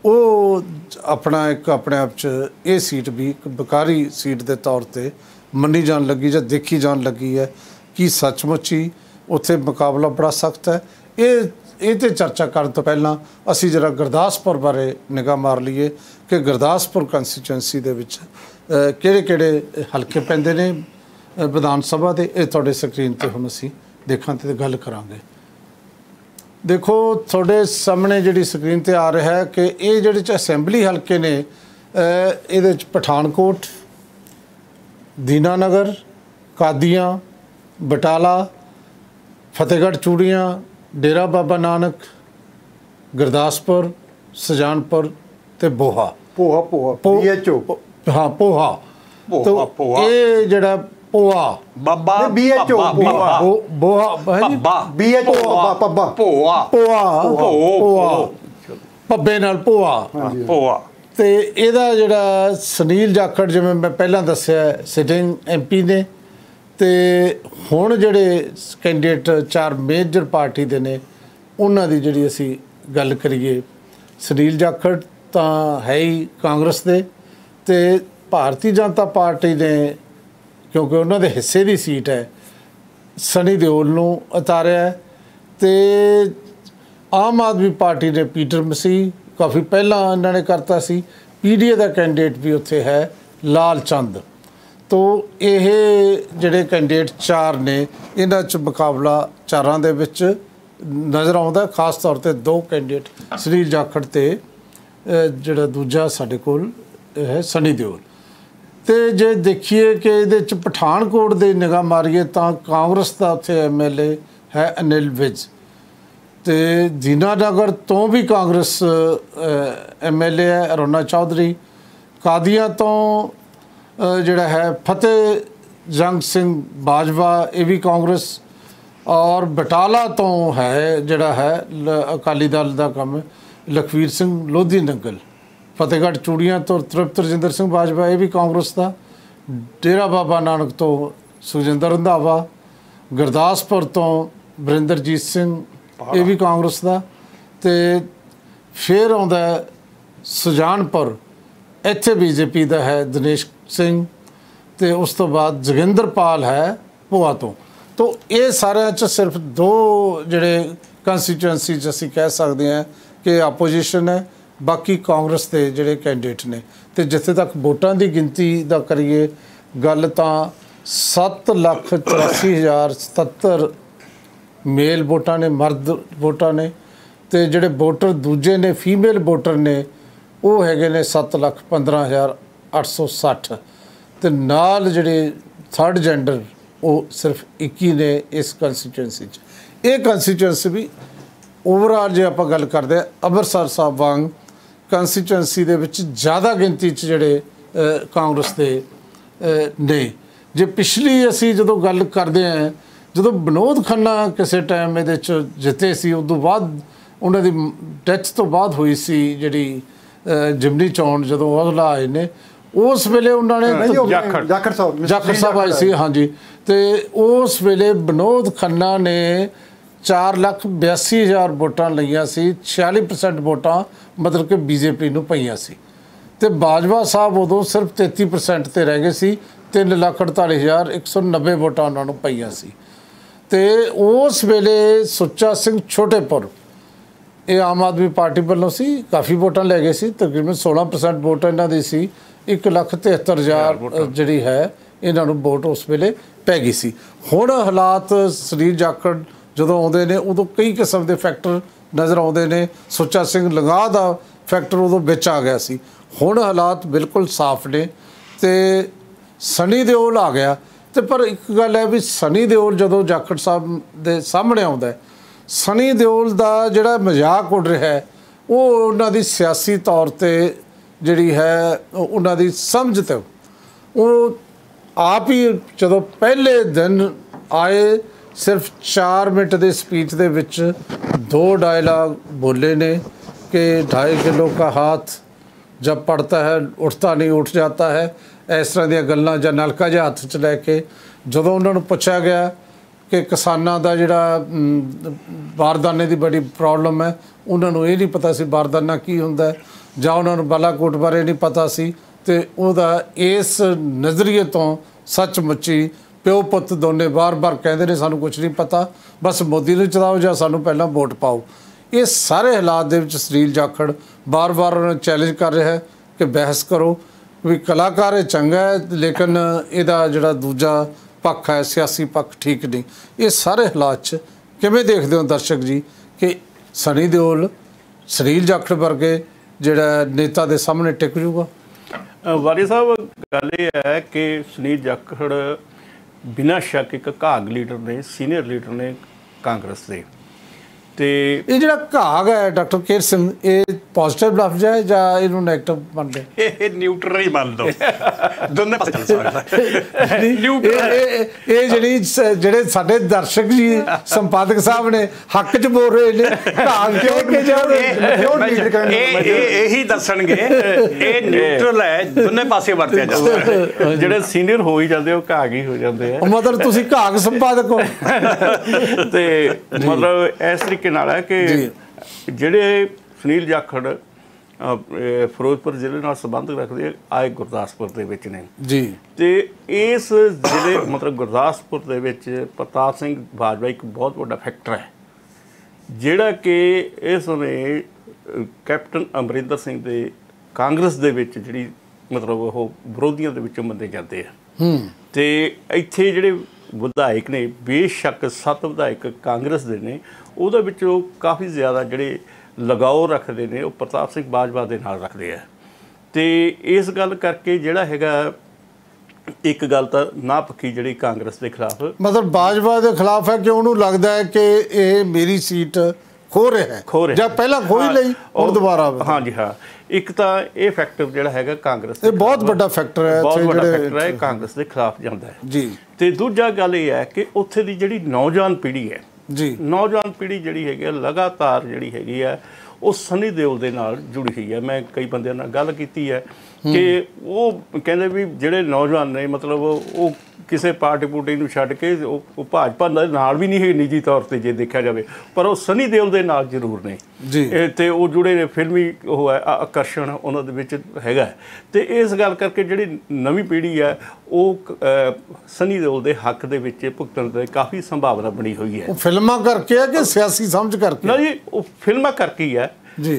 ਉਹ ਆਪਣਾ ਇੱਕ ਆਪਣੇ ਆਪ 'ਚ ਇਹ ਸੀਟ ਵੀ, ਇੱਕ ਬਕਾਰੀ ਸੀਟ ਦੇ ਤੌਰ ਤੇ ਮੰਨੀ ਜਾਣ ਲੱਗੀ ਜਾਂ ਦੇਖੀ ਜਾਣ ਲੱਗੀ ਹੈ ਕਿ ਸੱਚਮੁੱਚ ਹੀ ਉੱਥੇ ਮੁਕਾਬਲਾ ਬੜਾ ਸਖਤ ਹੈ। ਇਹ ਇਹ ਤੇ ਚਰਚਾ ਕਰਨ ਤੋਂ ਪਹਿਲਾਂ ਅਸੀਂ ਜਰਾ ਗੁਰਦਾਸਪੁਰ ਬਾਰੇ ਨਿਗਾਹ ਮਾਰ ਲਈਏ। ਕਿ ਗੁਰਦਾਸਪੁਰ ਕੰਸਟੀਚੁਐਂਸੀ ਦੇ ਵਿੱਚ ਕਿਹੜੇ ਕਿਹੜੇ ਹਲਕੇ ਪੈਂਦੇ ਨੇ ਵਿਧਾਨ ਸਭਾ ਦੇ? ਇਹ ਤੁਹਾਡੇ ਸਕਰੀਨ ਤੇ ਹੁਣ ਅਸੀਂ ਦੇਖਾਂ ਤੇ ਗੱਲ ਕਰਾਂਗੇ। ਦੇਖੋ, ਤੁਹਾਡੇ ਸਾਹਮਣੇ ਜਿਹੜੀ ਸਕਰੀਨ ਤੇ ਆ ਰਿਹਾ ਹੈ ਕਿ ਇਹ ਜਿਹੜੇ ਚ ਅਸੈਂਬਲੀ ਹਲਕੇ ਨੇ ਇਹਦੇ ਚ ਪਠਾਨਕੋਟ, ਦੀਨਾਨਗਰ, ਕਾਦੀਆਂ, ਬਟਾਲਾ, ਫਤਿਹਗੜ੍ਹ ਚੂੜੀਆਂ, ਡੇਰਾ ਬਾਬਾ ਨਾਨਕ, ਗੁਰਦਾਸਪੁਰ, ਸੁਜਾਨਪੁਰ ਤੇ ਬੋਹਾ ਪੋਹਾ ਪੋਹਾ ਬੀਐਚਓ ਹਾਂ ਪੋਹਾ। ਪੋਹਾ, ਪੋਹਾ। ਇਹ ਜਿਹੜਾ ਪੋਹਾ। ਬੱਬਾ ਨਹੀਂ, BHO, ਬੱਬਾ, ਬੋ- ਬੋਹਾ ਹੈ ਜੀ? ਬੱਬਾ। ਬੀਐਚਓ ਪੋਆ ਪੋਹਾ ਭੋ, ਪੋਹਾ। ਪੱਬੇ ਨਾਲ ਪੋਹਾ। ਪੋਆ ਤੇ ਇਹਦਾ ਜਿਹੜਾ ਸੁਨੀਲ ਜਾਖੜ ਜਿਵੇਂ ਮੈਂ ਪਹਿਲਾਂ ਦੱਸਿਆ ਸਿਟਿੰਗ ਐਮਪੀ ਨੇ। ਤੇ ਹੁਣ ਜਿਹੜੇ ਕੈਂਡੀਡੇਟ ਚਾਰ ਮੇਜਰ ਪਾਰਟੀ ਦੇ ਨੇ ਉਹਨਾਂ ਦੀ ਜਿਹੜੀ ਅਸੀਂ ਗੱਲ ਕਰੀਏ ਸੁਨੀਲ ਜਾਖੜ ਤਾਂ ਹੈ ਹੀ ਕਾਂਗਰਸ ਦੇ ਤੇ ਭਾਰਤੀ ਜਨਤਾ ਪਾਰਟੀ ਨੇ, ਕਿਉਂਕਿ ਉਹਨਾਂ ਦੇ ਹਿੱਸੇ ਦੀ ਸੀਟ ਹੈ, ਸਨੀ ਦਿਓਲ ਨੂੰ ਉਤਾਰਿਆ ਹੈ ਤੇ ਆਮ ਆਦਮੀ ਪਾਰਟੀ ਨੇ ਪੀਟਰ ਮਸੀਹ ਕਾਫੀ ਪਹਿਲਾਂ ਇਹਨਾਂ ਨੇ ਕਰਤਾ ਸੀ, ਪੀਡੀਏ ਦਾ ਕੈਂਡੀਡੇਟ ਵੀ ਉੱਥੇ ਹੈ, ਲਾਲ ਚੰਦ। ਤੋ ਇਹ ਜਿਹੜੇ ਕੈਂਡੀਡੇਟ ਚਾਰ ਨੇ, ਇਹਨਾਂ 'ਚ ਮੁਕਾਬਲਾ ਚਾਰਾਂ ਦੇ ਵਿੱਚ ਨਜ਼ਰ ਆਉਂਦਾ ਖਾਸ ਤੌਰ ਤੇ ਦੋ ਕੈਂਡੀਡੇਟ, ਸੁਨੀਲ ਜਾਖੜ ਤੇ ਜਿਹੜਾ ਦੂਜਾ ਸਾਡੇ ਕੋਲ ਇਹ ਹੈ ਸਨੀ ਦਿਓਲ। ਤੇ ਜੇ ਦੇਖੀਏ ਕਿ ਇਹਦੇ ਚ ਪਠਾਨਕੋਟ ਦੇ ਨਿਗਾਹ ਮਾਰੀਏ ਤਾਂ ਕਾਂਗਰਸ ਦਾ ਉੱਥੇ ਐਮਐਲਏ ਹੈ ਅਨਿਲ ਵਿਜ। ਤੇ ਦੀਨਾਨਗਰ ਤੋਂ ਵੀ ਕਾਂਗਰਸ ਐਮਐਲਏ ਹੈ ਅਰੋਨਾ ਚੌਧਰੀ। ਕਾਦੀਆਂ ਤੋਂ ਜਿਹੜਾ ਹੈ ਫਤਿਹ ਜੰਗ ਸਿੰਘ ਬਾਜਵਾ, ਇਹ ਵੀ ਕਾਂਗਰਸ। ਔਰ ਬਟਾਲਾ ਤੋਂ ਹੈ ਜਿਹੜਾ ਹੈ, ਲ- ਅਕਾਲੀ ਦਲ ਦਾ ਕੰਮ। ਲਖਵੀਰ ਸਿੰਘ ਲੋਧੀ ਨੰਗਲ, ਫਤਿਹਗੜ੍ਹ ਚੂੜੀਆਂ ਤੋਂ ਤ੍ਰਿਪਤ ਰਜਿੰਦਰ ਸਿੰਘ ਬਾਜਵਾ, ਇਹ ਵੀ ਕਾਂਗਰਸ ਦਾ, ਡੇਰਾ ਬਾਬਾ ਨਾਨਕ ਤੋਂ ਸੁਖਜਿੰਦਰ ਰੰਧਾਵਾ, ਗੁਰਦਾਸਪੁਰ ਤੋਂ ਵਰਿੰਦਰਜੀਤ ਸਿੰਘ, ਇਹ ਵੀ ਕਾਂਗਰਸ ਦਾ, ਤੇ ਫਿਰ ਆਉਂਦਾ ਸੁਜਾਨਪੁਰ, ਇੱਥੇ ਬੀਜੇਪੀ ਦਾ ਹੈ ਦਿਨੇਸ਼ ਸਿੰਘ, ਤੇ ਉਸ ਤੋਂ ਬਾਅਦ ਜੋਗਿੰਦਰਪਾਲ ਹੈ ਭੋਆ ਤੋਂ। ਤੋਂ ਇਹ ਸਾਰਿਆਂ ਚ ਸਿਰਫ ਦੋ ਜਿਹੜੇ ਕੰਸਟੀਚੁਐਂਸੀ ਚ ਅਸੀਂ ਕਹਿ ਸਕਦੇ ਹਾਂ ਕਿ ਆਪੋਜੀਸ਼ਨ ਹੈ, ਬਾਕੀ ਕਾਂਗਰਸ ਦੇ ਜਿਹੜੇ ਕੈਂਡੀਡੇਟ ਨੇ। ਤੇ ਜਿੱਥੇ ਤੱਕ ਵੋਟਾਂ ਦੀ ਗਿਣਤੀ ਦਾ ਕਰੀਏ, ਗੱਲ ਤਾਂ 784077 ਮੇਲ ਵੋਟਾਂ ਨੇ, ਮਰਦ ਵੋਟਾਂ ਨੇ। ਤੇ ਜਿਹੜੇ ਵੋਟਰ ਦੂਜੇ ਨੇ ਫੀਮੇਲ ਵੋਟਰ ਨੇ, ਉਹ ਹੈਗੇ ਨੇ 715860 ਤੇ ਨਾਲ ਜਿਹੜੇ ਥਰਡ ਜੈਂਡਰ ਉਹ ਸਿਰਫ 21 ਨੇ ਇਸ ਕੰਸਟੀਚੁਐਂਸੀ 'ਚ। ਇਹ ਕੰਸਟੀਚੁਐਂਸੀ ਵੀ ਓਵਰਆਲ ਜੇ ਆਪਾਂ ਗੱਲ ਕਰਦੇ ਆ ਅੰਮ੍ਰਿਤਸਰ ਸਾਹਿਬ ਵਾਂਗ ਕੰਸਟੀਚੁਐਂਸੀ ਦੇ ਵਿੱਚ ਜ਼ਿਆਦਾ ਗਿਣਤੀ 'ਚ ਜਿਹੜੇ ਕਾਂਗਰਸ ਦੇ ਨੇ ਜੇ ਪਿਛਲੀ ਅਸੀਂ ਜਦੋਂ ਗੱਲ ਕਰਦੇ ਆ ਜਦੋਂ ਵਿਨੋਦ ਖੰਨਾ ਕਿਸੇ ਟਾਈਮ ਇਹਦੇ 'ਚ ਜਿੱਤੇ ਸੀ ਉਸ ਤੋਂ ਬਾਅਦ ਉਹਨਾਂ ਦੀ ਡੈਥ ਤੋਂ ਬਾਅਦ ਹੋਈ ਸੀ ਜਿਹੜੀ ਜਿਮਨੀ ਚੋਣ ਜਦੋਂ ਉਹਲਾ ਆਏ ਨੇ ਉਸ ਵੇਲੇ ਉਹਨਾਂ ਨੇ ਜਾਖੜ। ਸਾਹਿਬ. ਜਾਖੜ ਸਾਹਿਬ ਆਏ ਸੀ ਹਾਂਜੀ ਤੇ ਉਸ ਵੇਲੇ ਵਿਨੋਦ ਖੰਨਾ ਨੇ 482000 ਵੋਟਾਂ ਲਈਆਂ ਸੀ 46% ਵੋਟਾਂ ਮਤਲਬ ਕਿ ਬੀਜੇਪੀ ਨੂੰ ਪਈਆਂ ਸੀ। ਤੇ ਬਾਜਵਾ ਸਾਹਿਬ ਉਦੋਂ ਸਿਰਫ 33% ਤੇ ਰਹਿ ਗਏ ਸੀ 348190 ਵੋਟਾਂ ਉਹਨਾਂ ਨੂੰ ਪਈਆਂ ਸੀ। ਤੇ ਉਸ ਵੇਲੇ ਸੁੱਚਾ ਸਿੰਘ ਛੋਟੇਪੁਰ ਇਹ ਆਮ ਆਦਮੀ ਪਾਰਟੀ ਵੱਲੋਂ ਸੀ ਕਾਫੀ ਵੋਟਾਂ ਲੈ ਗਏ ਸੀ ਤਕਰੀਬਨ 16% ਵੋਟ ਇਹਨਾਂ ਦੀ ਸੀ 173000 ਜਿਹੜੀ ਹੈ ਇਹਨਾਂ ਨੂੰ ਵੋਟ ਉਸ ਵੇਲੇ ਪੈ ਗਈ ਸੀ। ਹੁਣ ਹਾਲਾਤ ਸਰੀਰ ਜਾਖੜ ਜਦੋਂ ਆਉਂਦੇ ਨੇ, ਉਦੋਂ ਕਈ ਕਿਸਮ ਦੇ ਫੈਕਟਰ ਨਜ਼ਰ ਆਉਂਦੇ ਨੇ। ਸੁੱਚਾ ਸਿੰਘ ਲੰਗਾਹ ਦਾ ਫੈਕਟਰ ਉਦੋਂ ਵਿੱਚ ਆ ਗਿਆ ਸੀ। ਹੁਣ ਹਾਲਾਤ ਬਿਲਕੁਲ ਸਾਫ਼ ਨੇ ਤੇ ਸਨੀ ਦਿਓਲ ਆ ਗਿਆ। ਤੇ ਪਰ ਇੱਕ ਗੱਲ ਹੈ ਵੀ ਸਨੀ ਦਿਓਲ ਜਦੋਂ ਜਾਖੜ ਸਾਹਿਬ ਦੇ ਸਾਹਮਣੇ ਆਉਂਦਾ ਹੈ, ਸਨੀ ਦਿਓਲ ਦਾ ਜਿਹੜਾ ਮਜ਼ਾਕ ਉੱਡ ਰਿਹਾ ਹੈ, ਉਹ ਉਹਨਾਂ ਦੀ ਸਿਆਸੀ ਤੌਰ ਤੇ ਜਿਹੜੀ ਹੈ ਉਹਨਾਂ ਦੀ ਸਮਝ ਤੇ। ਉਹ ਆਪ ਹੀ ਜਦੋਂ ਪਹਿਲੇ ਦਿਨ ਆਏ ਸਿਰਫ 4 ਮਿੰਟ ਦੇ ਸਪੀਚ ਦੇ ਵਿੱਚ ਦੋ ਡਾਇਲੌਗ ਬੋਲੇ ਨੇ ਕਿ 2.5 ਕਿਲੋ का हाथ जब पड़ता है ਉੱਠਤਾ ਨਹੀਂ ਉੱਠ ਜਾਂਦਾ ਹੈ ਇਸ ਤਰ੍ਹਾਂ ਦੀਆਂ ਗੱਲਾਂ ਜਾਂ ਨਲਕਾ ਜਿਹਾ ਹੱਥ 'ਚ ਲੈ ਕੇ ਜਦੋਂ ਉਹਨਾਂ ਨੂੰ ਪੁੱਛਿਆ ਗਿਆ ਕਿ ਕਿਸਾਨਾਂ ਦਾ ਜਿਹੜਾ ਮ, ਬਾਰਦਾਨੇ ਦੀ ਬੜੀ ਪ੍ਰੋਬਲਮ ਹੈ ਉਹਨਾਂ ਨੂੰ ਇਹ ਨਹੀਂ ਪਤਾ ਸੀ ਬਾਰਦਾਨਾ ਕੀ ਹੁੰਦਾ ਹੈ ਜਾਂ ਉਹਨਾਂ ਨੂੰ ਬਾਲਾਕੋਟ ਬਾਰੇ ਨਹੀਂ ਪਤਾ ਸੀ ਤੇ ਉਹਦਾ ਇਸ ਨਜ਼ਰੀਏ ਤੋਂ ਸੱਚਮੁੱਚੀ ਪਿਓ ਪੁੱਤ ਦੋਨੇ ਬਾਰ-ਬਾਰ ਕਹਿੰਦੇ ਨੇ, ਸਾਨੂੰ ਕੁਝ ਨਹੀਂ ਪਤਾ। ਬਸ ਮੋਦੀ ਨੂੰ ਚਲਾਓ ਜਾਂ ਸਾਨੂੰ ਪਹਿਲਾਂ ਵੋਟ ਪਾਓ। ਇਹ ਸਾਰੇ ਹਾਲਾਤ ਦੇ ਵਿੱਚ ਸਰੀਲ ਜਾਖੜ ਬਾਰ-ਬਾਰ ਉਹਨਾਂ ਨੂੰ ਚੈਲੰਜ ਕਰ ਰਿਹਾ ਹੈ ਕਿ ਬਹਿਸ ਕਰੋ। ਵੀ ਕਲਾਕਾਰ ਇਹ ਚੰਗਾ ਹੈ, ਲੇਕਿਨ ਇਹਦਾ ਜਿਹੜਾ ਦੂਜਾ ਪੱਖ ਹੈ, ਸਿਆਸੀ ਪੱਖ ਠੀਕ ਨਹੀਂ। ਇਹ ਸਾਰੇ ਹਾਲਾਤ 'ਚ ਕਿਵੇਂ ਦੇਖਦੇ ਹੋ ਦਰਸ਼ਕ ਜੀ ਕਿ ਸਨੀ ਦਿਓਲ ਸਰੀਲ ਜਾਖੜ ਵਰਗੇ ਜਿਹੜਾ ਨੇਤਾ ਦੇ ਸਾਹਮਣੇ ਟਿਕ ਜੂਗਾ ਵਾਰੀ ਸਾਹਿਬ, ਗੱਲ ਇਹ ਹੈ ਕਿ ਸੁਨੀਲ ਜਾਖੜ ਬਿਨਾਂ ਸ਼ੱਕ ਇੱਕ ਘਾਗ ਲੀਡਰ ਨੇ ਸੀਨੀਅਰ ਲੀਡਰ ਨੇ ਕਾਂਗਰਸ ਦੇ। ਤੇ ਇਹ ਜਿਹੜਾ ਘਾਗ ਹੈ ਡਾਕਟਰ ਕੇਰ ਸਿੰਘ ਇਹ ਪੋਜ਼ਿਟਿਵ ਲਫ਼ਜ਼ ਹੈ ਜਾਂ ਇਹਨੂੰ 네ਗੇਟਿਵ ਮੰਨਦੇ? ਇਹ ਨਿਊਟਰਲ ਹੀ ਮੰਨ ਲਓ। ਦੋਨੇ ਪਾਸੇ ਚੱਲ ਸਕਦਾ। ਇਹ ਨਿਊਟਰਲ ਇਹ- ਜਿਹੜੀ ਜਿਹੜੇ ਸਾਡੇ ਦਰਸ਼ਕ ਜੀ ਸੰਪਾਦਕ ਸਾਹਿਬ ਨੇ ਹੱਕ 'ਚ ਬੋਲ ਰਹੇ ਨੇ ਘਾਗ ਕਿਉਂ ਕਿ ਕਿਉਂ ਕਰਨ ਇਹ ਇਹ ਦੱਸਣਗੇ ਇਹ ਨਿਊਟਰਲ ਹੈ ਦੋਨੇ ਪਾਸੇ ਵਰਤਿਆ ਜਾਂਦਾ ਹੈ ਜਿਹੜੇ ਸੀਨੀਅਰ ਹੋ ਹੀ ਜਾਂਦੇ ਉਹ ਘਾਗ ਹੀ ਹੋ ਜਾਂਦੇ ਆ। ਮਤਲਬ ਤੁਸੀਂ ਘਾਗ ਸੰਪਾਦਕ ਹੋ। ਤੇ ਮਤਲਬ ਇਸ ਤਰੀਕੇ ਨਾਲ ਹੈ ਕਿ। ਜਿਹੜੇ ਸੁਨੀਲ ਜਾਖੜ ਫਿਰੋਜ਼ਪੁਰ ਜ਼ਿਲ੍ਹੇ ਨਾਲ ਸੰਬੰਧ ਰੱਖਦੇ ਆਏ ਗੁਰਦਾਸਪੁਰ ਦੇ ਵਿੱਚ ਨੇ। ਜੀ। ਤੇ ਇਸ ਜ਼ਿਲ੍ਹੇ ਮਤਲਬ ਗੁਰਦਾਸਪੁਰ ਦੇ ਵਿੱਚ ਪ੍ਰਤਾਪ ਸਿੰਘ ਬਾਜਵਾ ਇੱਕ ਬਹੁਤ ਵੱਡਾ ਫੈਕਟਰ ਹੈ ਜਿਹੜਾ ਕਿ ਇਸ ਅ, ਕੈਪਟਨ ਅਮਰਿੰਦਰ ਸਿੰਘ ਦੇ ਕਾਂਗਰਸ ਦੇ ਵਿੱਚ ਜਿਹੜੀ ਮਤਲਬ ਉਹ ਵਿਰੋਧੀਆਂ ਦੇ ਵਿੱਚੋਂ ਮੰਨੇ ਜਾਂਦੇ ਆ। ਹੂੰ। ਤੇ ਇੱਥੇ ਜਿਹੜੇ ਵਿਧਾਇਕ ਨੇ ਬੇਸ਼ੱਕ ਸੱਤ ਵਿਧਾਇਕ ਕਾਂਗਰਸ ਦੇ ਨੇ ਉਹਦੇ ਵਿੱਚੋਂ ਕਾਫੀ ਜ਼ਿਆਦਾ ਜਿਹੜੇ ਲਗਾਓ ਰੱਖਦੇ ਨੇ ਉਹ ਪ੍ਰਤਾਪ ਸਿੰਘ ਬਾਜਵਾ ਦੇ ਨਾਲ ਰੱਖਦੇ ਆ। ਤੇ ਇਸ ਗੱਲ ਕਰਕੇ ਜਿਹੜਾ ਹੈਗਾ ਇੱਕ ਗੱਲ ਤਾਂ ਨਾ ਪੱਕੀ ਜਿਹੜੀ ਕਾਂਗਰਸ ਦੇ ਖਿਲਾਫ। ਮਤਲਬ ਬਾਜਵਾ ਦੇ ਖਿਲਾਫ ਹੈ ਕਿ ਉਹਨੂੰ ਲੱਗਦਾ ਹੈ ਕਿ ਇਹ ਮੇਰੀ ਸੀਟ ਖੋ ਰਿਹਾ ਹੈ? ਖੋ ਰਿਹਾ। ਜਾਂ ਪਹਿਲਾਂ ਖੋ ਹੀ ਲਈ ਹੁਣ ਉਹ- ਦੁਬਾਰਾ। ਹਾਂਜੀ ਹਾਂ ਇੱਕ ਤਾਂ ਇਹ ਫੈਕਟਰ ਜਿਹੜਾ ਹੈਗਾ ਕਾਂਗਰਸ ਇਹ ਬਹੁਤ ਵੱਡਾ ਫੈਕਟਰ ਹੈ ਬਹੁਤ ਵੱਡਾ ਫੈਕਟਰ ਹੈ ਕਾਂਗਰਸ ਦੇ ਖਿਲਾਫ ਜਾਂਦਾ ਹੈ। ਜੀ। ਤੇ ਦੂਜਾ ਗੱਲ ਇਹ ਹੈ ਕਿ ਉੱਥੇ ਦੀ ਜਿਹੜੀ ਨੌਜਵਾਨ ਪੀੜ੍ਹੀ ਹੈ ਜੀ। ਨੌਜਵਾਨ ਪੀੜ੍ਹੀ ਜਿਹੜੀ ਹੈਗੀ ਹੈ ਲਗਾਤਾਰ ਜਿਹੜੀ ਹੈਗੀ ਹੈ ਉਹ ਸਨੀ ਦਿਓਲ ਦੇ ਨਾਲ ਜੁੜੀ ਹੋਈ ਹੈ ਮੈਂ ਕਈ ਬੰਦਿਆਂ ਨਾਲ ਗੱਲ ਕੀਤੀ ਹੈ ਕਿ ਉਹ ਕਹਿੰਦੇ ਵੀ ਜਿਹੜੇ ਨੌਜਵਾਨ ਨੇ ਮਤਲਬ ਉਹ ਕਿਸੇ ਪਾਰਟੀ ਪੂਟੀ ਨੂੰ ਛੱਡ ਕੇ ਉਹ ਭਾਜਪਾ ਦੇ ਨਾਲ ਵੀ ਨਹੀਂ ਹੈ ਨਿੱਜੀ ਤੌਰ ਤੇ ਜੇ ਦੇਖਿਆ ਜਾਵੇ ਪਰ ਉਹ ਸਨੀ ਦਿਓਲ ਦੇ ਨਾਲ ਜ਼ਰੂਰ ਨੇ ਜੀ। ਤੇ ਉਹ ਜੁੜੇ ਨੇ ਫਿਲਮੀ ਉਹ ਹੈ ਆਕਰਸ਼ਣ ਉਹਨਾਂ ਦੇ ਵਿੱਚ ਹੈਗਾ ਹੈ। ਤੇ ਇਸ ਗੱਲ ਕਰਕੇ ਜਿਹੜੀ ਨਵੀਂ ਪੀੜ੍ਹੀ ਹੈ ਉਹ ਸਨੀ ਦਿਓਲ ਦੇ ਹੱਕ ਦੇ ਵਿੱਚ ਭੁਗਤਣ ਦੀ ਕਾਫੀ ਸੰਭਾਵਨਾ ਬਣੀ ਹੋਈ ਹੈ ਉਹ ਫਿਲਮਾਂ ਕਰਕੇ ਆ ਕਿ ਸਿਆਸੀ ਸਮਝ ਕਰਕੇ ਨਾ ਜੀ ਉਹ ਫਿਲਮਾਂ ਕਰਕੇ ਹੀ ਹੈ।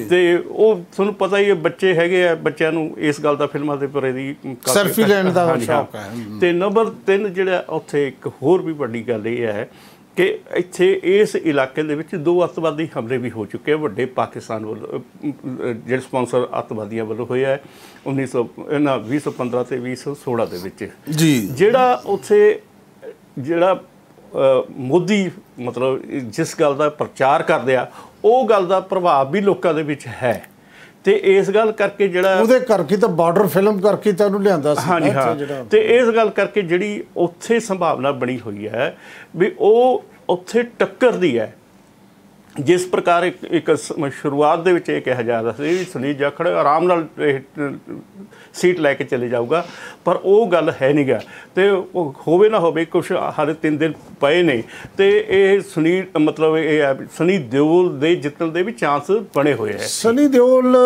ਤੇ ਉਹ ਤੁਹਾਨੂੰ ਪਤਾ ਹੀ ਹੈ ਬੱਚੇ ਹੈਗੇ ਆ ਬੱਚਿਆਂ ਨੂੰ ਇਸ ਗੱਲ ਦਾ ਫਿਲਮਾਂ ਦੇ ਪਰੇ ਦੀ Selfie ਲੈਣ ਦਾ। ਸ਼ੌਕ ਹੈ। ਤੇ ਨੰਬਰ 3 ਜਿਹੜਾ ਉੱਥੇ ਇੱਕ ਹੋਰ ਵੀ ਵੱਡੀ ਗੱਲ ਇਹ ਹੈ ਕਿ ਇੱਥੇ ਇਸ ਇਲਾਕੇ ਦੇ ਵਿੱਚ ਦੋ ਅੱਤਵਾਦੀ ਹਮਲੇ ਵੀ ਹੋ ਚੁੱਕੇ ਆ ਵੱਡੇ ਪਾਕਿਸਤਾਨ ਵੱਲੋਂ ਜਿਹੜੇ ਸਪਾਂਸਰ ਅੱਤਵਾਦੀਆਂ ਵੱਲੋਂ ਹੋਇਆ ਹੈ 1900 ਇਹਨਾਂ 2015 ਤੇ 2016 ਦੇ ਵਿੱਚ ਜੀ ਜਿਹੜਾ ਉੱਥੇ ਜਿਹੜਾ ਮੋਦੀ ਮਤਲਬ ਜਿਸ ਗੱਲ ਦਾ ਪ੍ਰਚਾਰ ਕਰਦੇ ਆ ਉਹ ਗੱਲ ਦਾ ਪ੍ਰਭਾਵ ਵੀ ਲੋਕਾਂ ਦੇ ਵਿੱਚ ਹੈ। ਤੇ ਇਸ ਗੱਲ ਕਰਕੇ ਜਿਹੜਾ ਉਹਦੇ ਕਰਕੇ ਤਾਂ ਬਾਰਡਰ ਫਿਲਮ ਕਰਕੇ ਤਾਂ ਉਹਨੂੰ ਲਿਆਂਦਾ ਸੀ। ਹਾਂਜੀ ਹਾਂ। ਤੇ ਇਸ ਗੱਲ ਕਰਕੇ ਜਿਹੜੀ ਉੱਥੇ ਸੰਭਾਵਨਾ ਬਣੀ ਹੋਈ ਹੈ ਵੀ ਉਹ ਉੱਥੇ ਟੱਕਰਦੀ ਹੈ। ਜਿਸ ਪ੍ਰਕਾਰ ਇੱਕ ਇੱਕ ਸ਼ੁਰੂਆਤ ਦੇ ਵਿੱਚ ਇਹ ਕਿਹਾ ਜਾ ਰਿਹਾ ਸੀ ਵੀ ਸੁਨੀਲ ਜਾਖੜ ਆਰਾਮ ਨਾਲ ਸੀਟ ਲੈ ਕੇ ਚਲੇ ਜਾਊਗਾ ਪਰ ਉਹ ਗੱਲ ਹੈ ਨਹੀਂਗਾ ਤੇ ਉਹ ਹੋਵੇ ਨਾ ਹੋਵੇ ਕੁਝ ਹਾਲੇ ਤਿੰਨ ਦਿਨ ਪਏ ਨੇ ਤੇ ਇਹ ਸੁਨੀਲ ਮਤਲਬ ਇਹ ਹੈ ਸਨੀ ਦਿਓਲ ਦੇ ਜਿੱਤਣ ਦੇ ਵੀ ਚਾਂਸ ਬਣੇ ਹੋਏ ਹੈ। ਸਨੀ ਦਿਓਲ